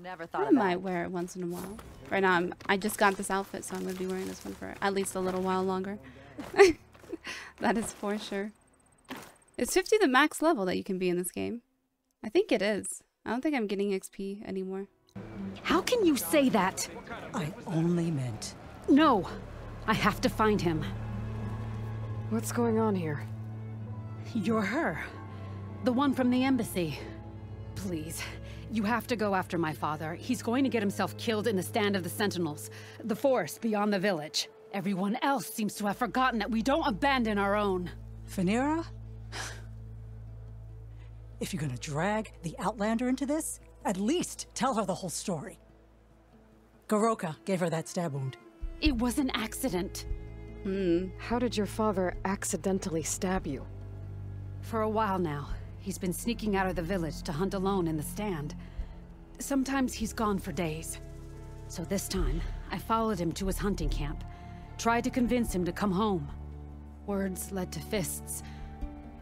Never I thought of might that. wear it once in a while. Right now, I'm, I just got this outfit, so I'm going to be wearing this one for at least a little while longer. that is for sure. Is 50 the max level that you can be in this game? I think it is. I don't think I'm getting XP anymore. How can you say that? I only meant. No. I have to find him. What's going on here? You're her. The one from the embassy. Please. You have to go after my father. He's going to get himself killed in the stand of the Sentinels. The forest beyond the village. Everyone else seems to have forgotten that we don't abandon our own. Phanera? If you're gonna drag the Outlander into this, at least tell her the whole story. Goroka gave her that stab wound. It was an accident. Hmm. How did your father accidentally stab you? For a while now, he's been sneaking out of the village to hunt alone in the stand. Sometimes he's gone for days. So this time, I followed him to his hunting camp, tried to convince him to come home. Words led to fists,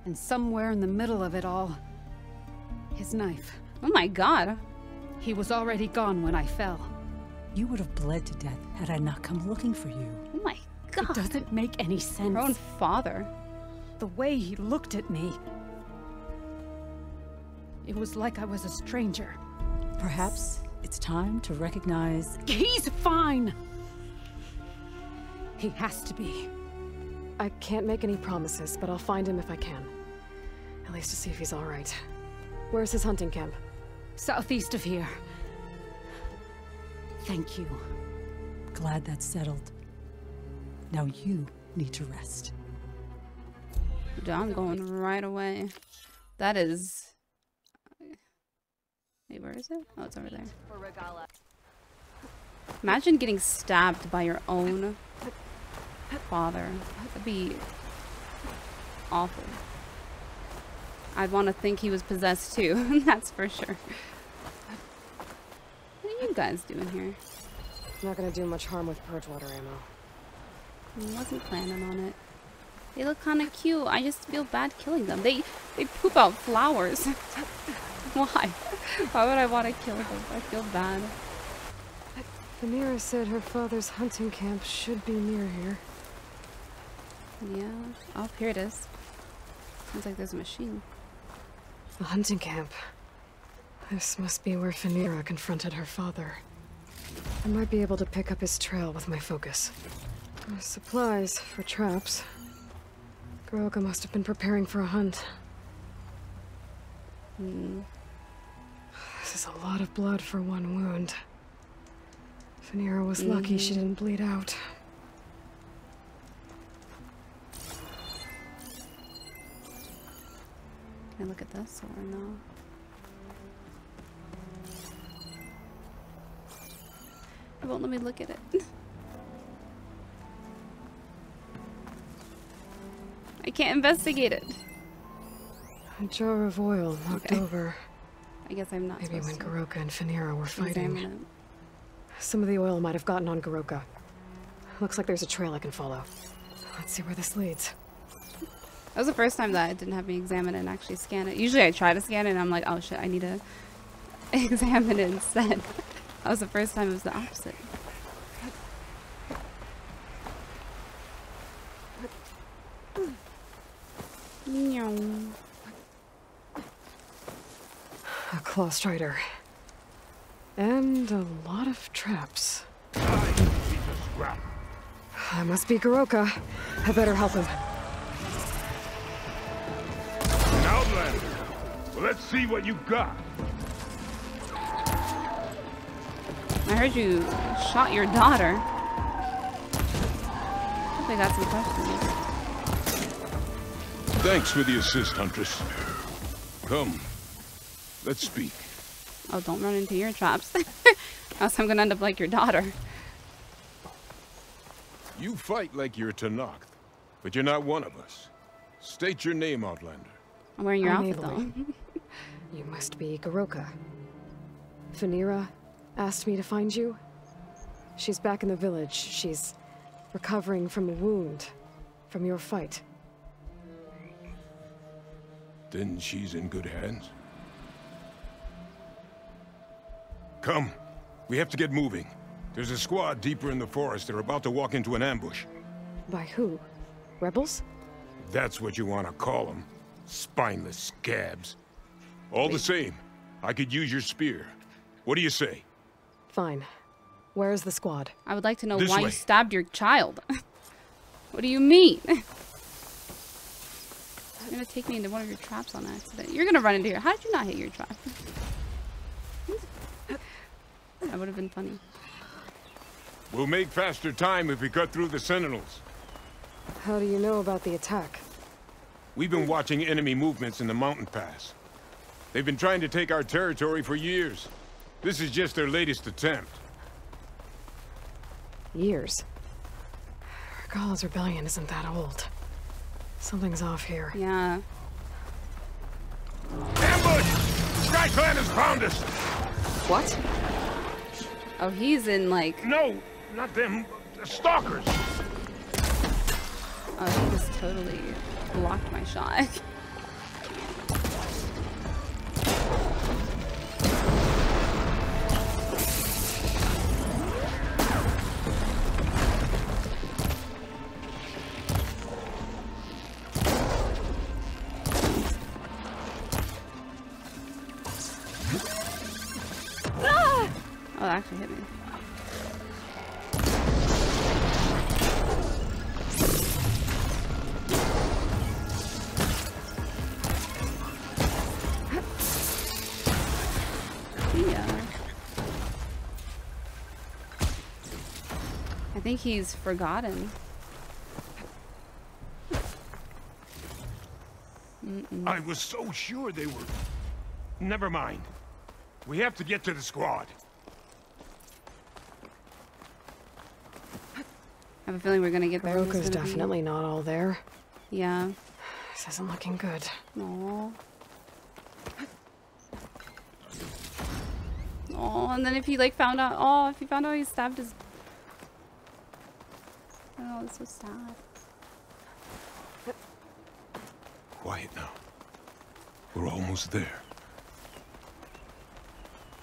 and somewhere in the middle of it all, his knife. Oh my god. He was already gone when I fell. You would have bled to death had I not come looking for you. Oh my god. It doesn't make any sense. Her own father. The way he looked at me. It was like I was a stranger. Perhaps it's time to recognize. He's fine! He has to be. I can't make any promises, but I'll find him if I can. At least to see if he's all right. Where's his hunting camp? Southeast of here. Thank you. Glad that's settled. Now you need to rest. Dude, I'm going right away. That is. Wait, where is it? Oh, it's over there. Imagine getting stabbed by your own father. That'd be awful. I'd want to think he was possessed too. That's for sure. What are you guys doing here? Not gonna do much harm with purge water ammo. I wasn't planning on it. They look kind of cute. I just feel bad killing them. They they poop out flowers. Why? Why would I want to kill them? I feel bad. Vanera said her father's hunting camp should be near here. Yeah. Oh, here it is. Sounds like there's a machine. A hunting camp. This must be where Fanira confronted her father. I might be able to pick up his trail with my focus. Supplies for traps. Goroka must have been preparing for a hunt. Hmm. This is a lot of blood for one wound. Fanira was mm-hmm. lucky she didn't bleed out. Can I look at this or no? It won't let me look at it. I can't investigate it. A jar of oil knocked Okay. over. I guess I'm not Maybe when Goroka and Fanira were fighting. Some of the oil might have gotten on Goroka. Looks like there's a trail I can follow. Let's see where this leads. That was the first time that it didn't have me examine it and actually scan it. Usually I try to scan it and I'm like, oh shit, I need to examine it instead. that was the first time it was the opposite. Meow. A claw strider. And a lot of traps. That must be Goroka. I better help him. Outlander. Well, let's see what you got. I heard you shot your daughter. I think I got some questions. Thanks for the assist, Huntress. Come. Let's speak. Oh, don't run into your traps. Else I'm gonna end up like your daughter. You fight like you're Tenakth, but you're not one of us. State your name, Outlander. I'm wearing your I'm outfit though. You must be Goroka. Fanira asked me to find you. She's back in the village. She's recovering from a wound from your fight. Then she's in good hands. Come. We have to get moving. There's a squad deeper in the forest. They're about to walk into an ambush. By who? Rebels? That's what you want to call them. Spineless scabs. All the same, I could use your spear. What do you say? Fine. Where is the squad? I would like to know This why way. you stabbed your child. what do you mean? You're gonna take me into one of your traps on accident. You're gonna run into here. How did you not hit your trap? That would have been funny. We'll make faster time if we cut through the sentinels. How do you know about the attack? We've been watching enemy movements in the mountain pass. They've been trying to take our territory for years. This is just their latest attempt. Years. Regalla's rebellion isn't that old. Something's off here. Yeah. Ambush! Sky Clan has found us! What? Oh, he's in like. No, not them. The stalkers! Oh, he just totally blocked my shot. actually hit me. I think he's forgotten. Mm-mm. I was so sure they were... Never mind. We have to get to the squad. I have a feeling we're gonna get there. Goroka's gonna be- definitely not all there. Yeah. This isn't looking good. Aww. Oh, and then if he like found out, oh, if he found out he stabbed his. Oh, that's so sad. Quiet now. We're almost there.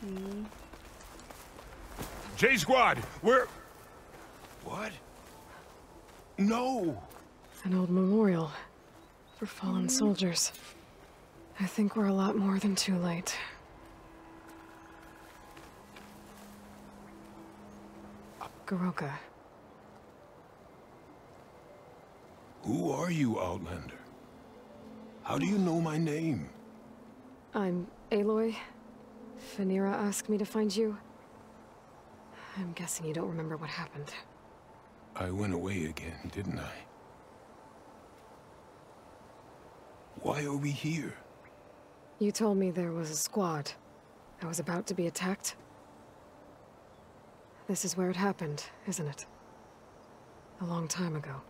Mm. J Squad, we're. What? No! An old memorial for fallen soldiers. I think we're a lot more than too late. Goroka, Who are you, Outlander? How do you know my name? I'm Aloy. Phaneera asked me to find you. I'm guessing you don't remember what happened. I went away again, didn't I? Why are we here? You told me there was a squad. I was about to be attacked. This is where it happened, isn't it? A long time ago.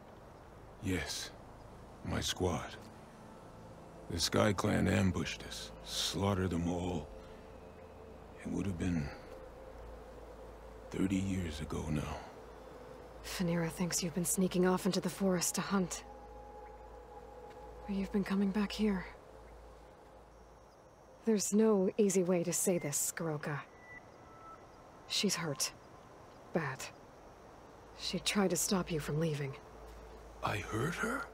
Yes, my squad. The Sky Clan ambushed us, slaughtered them all. It would have been 30 years ago now. Phaneera thinks you've been sneaking off into the forest to hunt. But you've been coming back here. There's no easy way to say this, Goroka. She's hurt. Bad. She tried to stop you from leaving. I hurt her?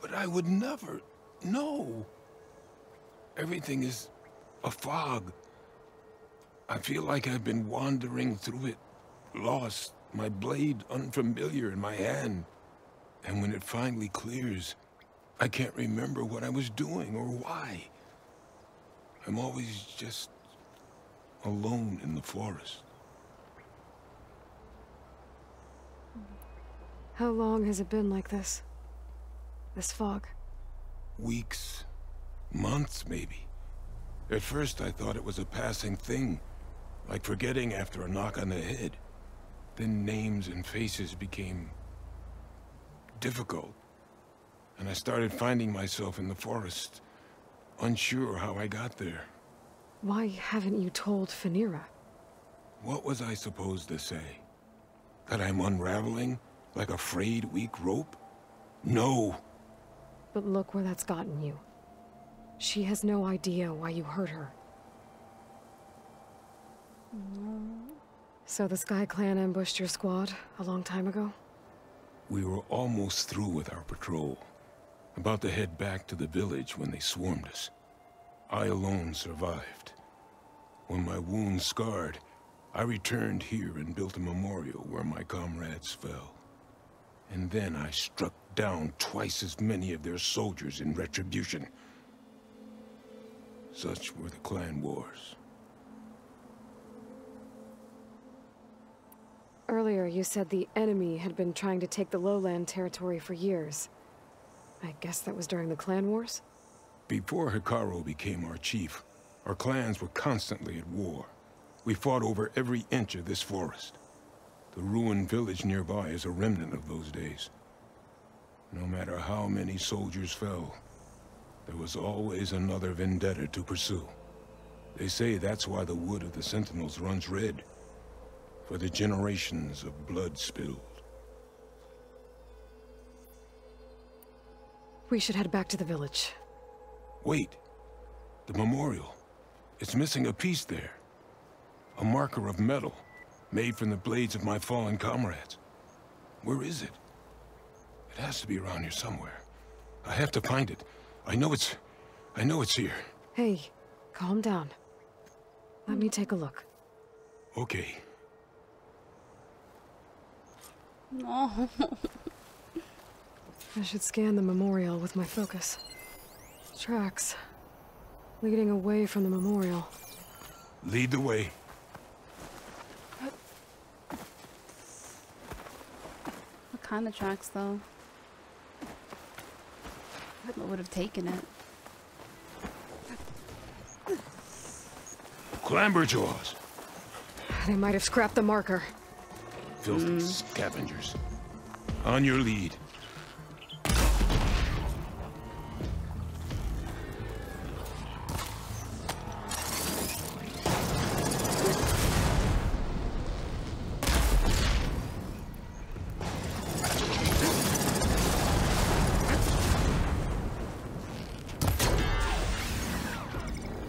But I would never... No. Everything is a fog. I feel like I've been wandering through it, lost, my blade unfamiliar in my hand. And when it finally clears, I can't remember what I was doing or why. I'm always just alone in the forest. How long has it been like this? This fog? Weeks, months maybe. At first I thought it was a passing thing, like forgetting after a knock on the head. Then names and faces became difficult. And I started finding myself in the forest, unsure how I got there. Why haven't you told Phaneera? What was I supposed to say? That I'm unraveling like a frayed, weak rope? No! But look where that's gotten you. She has no idea why you hurt her. So the Sky Clan ambushed your squad a long time ago? We were almost through with our patrol. About to head back to the village when they swarmed us. I alone survived. When my wounds scarred, I returned here and built a memorial where my comrades fell. And then I struck down twice as many of their soldiers in retribution. Such were the clan wars. Earlier, you said the enemy had been trying to take the lowland territory for years. I guess that was during the clan wars? Before Hekarro became our chief, our clans were constantly at war. We fought over every inch of this forest. The ruined village nearby is a remnant of those days. No matter how many soldiers fell, there was always another vendetta to pursue. They say that's why the wood of the Sentinels runs red. For the generations of blood spilled. We should head back to the village. Wait. The memorial. It's missing a piece there. A marker of metal, made from the blades of my fallen comrades. Where is it? It has to be around here somewhere. I have to find it. I know it's... I know it's here. Hey, calm down. Let me take a look. Okay. No. I should scan the memorial with my focus. Tracks. Leading away from the memorial. Lead the way. What kind of tracks, though? What would have taken it? Clamberjaws. They might have scrapped the marker. Filthy mm-hmm. scavengers. On your lead.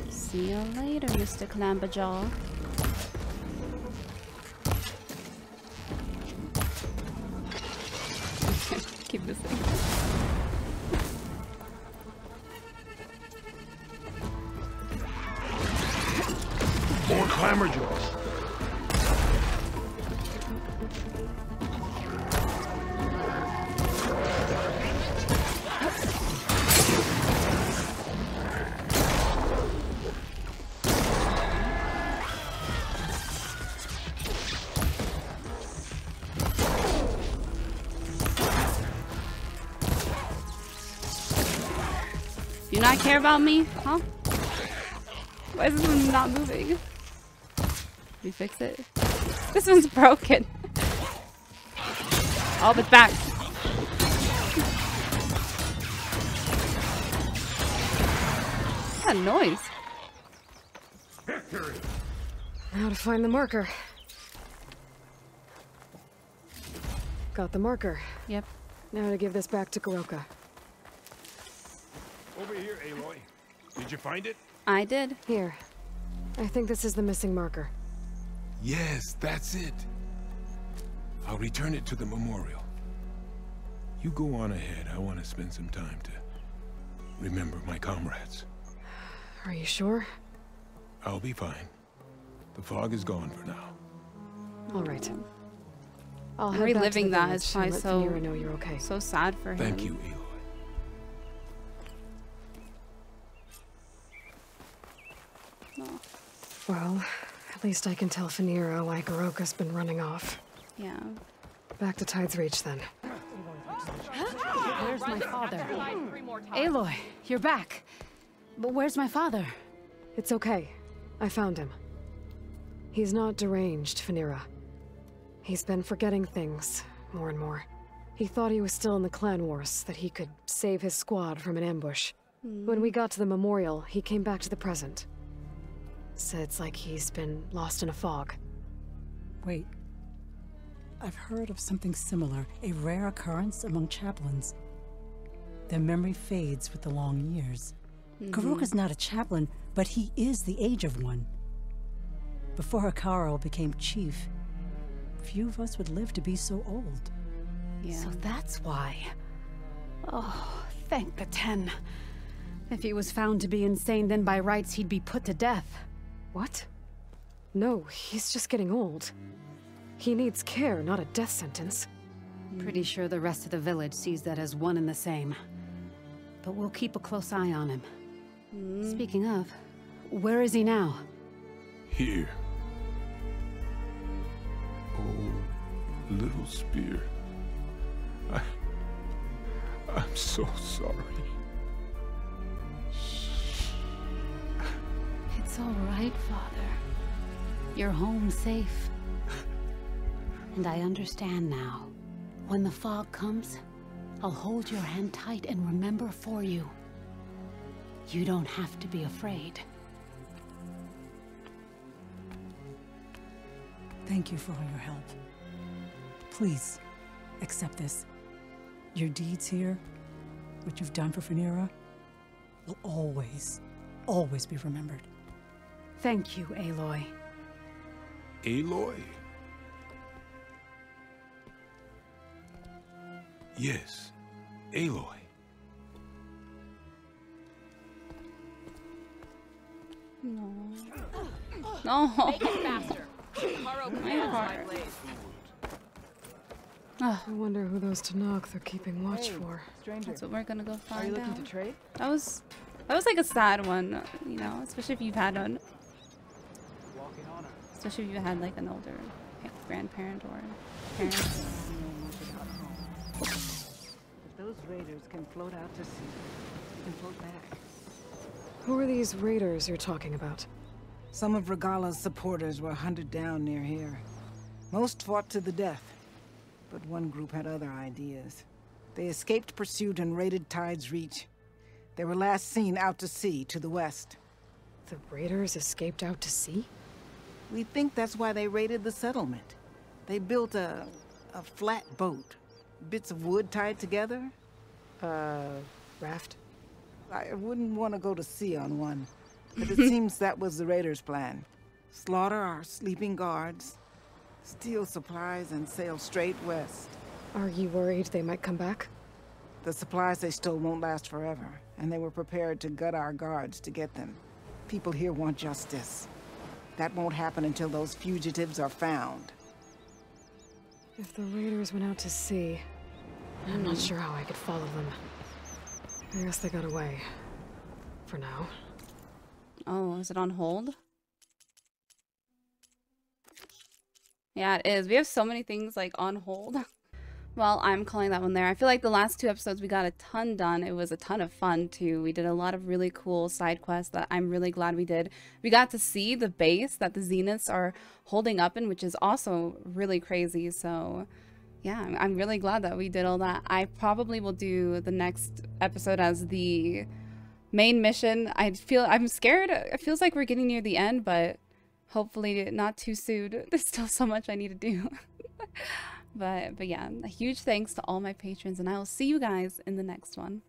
See you later, Mr. Clamberjaw. Care about me? Huh? Why is this one not moving? We fix it. This one's broken. Oh, it's back. That noise? Now to find the marker. Got the marker. Yep. Now to give this back to Goroka. Over here, Aloy. Did you find it? I did. Here. I think this is the missing marker. Yes, that's it. I'll return it to the memorial. You go on ahead. I want to spend some time to remember my comrades. Are you sure? I'll be fine. The fog is gone for now. All right. I'll head back to Reliving that is that village is probably so Thamira know you're okay. so sad for him. Thank you, Aloy. Well, at least I can tell Fanira why Goroka's been running off. Yeah. Back to Tide's Reach then. Where's my father? Aloy, you're back. But where's my father? It's okay. I found him. He's not deranged, Fanira. He's been forgetting things, more and more. He thought he was still in the clan wars, that he could save his squad from an ambush. Hmm. When we got to the memorial, he came back to the present. Said it's like he's been lost in a fog. Wait. I've heard of something similar, a rare occurrence among chaplains. Their memory fades with the long years. Mhm. Goroka's not a chaplain, but he is the age of one. Before Hekarro became chief, few of us would live to be so old. Yeah. So that's why. Oh, thank the Ten. If he was found to be insane, then by rights he'd be put to death. What? No, he's just getting old. He needs care, not a death sentence. Pretty sure the rest of the village sees that as one and the same. But we'll keep a close eye on him. Hmm. Speaking of, where is he now? Here. Oh, little spear. I. I'm so sorry. It's all right, Father. You're home safe. And I understand now. When the fog comes, I'll hold your hand tight and remember for you. You don't have to be afraid. Thank you for all your help. Please, accept this. Your deeds here, what you've done for Fanira, will always, always be remembered. Thank you, Aloy. Aloy? Yes, Aloy. No. No. Make it faster. Haro My commands my heart. blade. Ah. I wonder who those Tenakth are keeping watch for. That's what we're gonna go find Are you looking out. to trade? That was that was like a sad one, you know, especially if you've had one. Especially if you had like an older grandparent or parent. If those raiders can float out to sea, we can float back. Who are these raiders you're talking about? Some of Regalla's supporters were hunted down near here. Most fought to the death, but one group had other ideas. They escaped pursuit and raided Tide's Reach. They were last seen out to sea, to the west. The raiders escaped out to sea? We think that's why they raided the settlement. They built a... a flat boat. Bits of wood tied together. Uh, raft? I wouldn't want to go to sea on one. But it seems that was the raiders' plan. Slaughter our sleeping guards, steal supplies, and sail straight west. Are you worried they might come back? The supplies they stole won't last forever, and they were prepared to gut our guards to get them. People here want justice. That won't happen until those fugitives are found. If the raiders went out to sea, I'm not sure how I could follow them. I guess they got away. For now. Oh, is it on hold? Yeah, it is. We have so many things like on hold. Well, I'm calling that one there. I feel like the last two episodes we got a ton done. It was a ton of fun too. We did a lot of really cool side quests that I'm really glad we did. We got to see the base that the Zeniths are holding up in, which is also really crazy. So yeah, I'm- really glad that we did all that. I probably will do the next episode as the main mission. I feel I'm scared. It feels like we're getting near the end, but hopefully not too soon. There's still so much I need to do. but but yeah, a huge thanks to all my patrons and I will see you guys in the next one.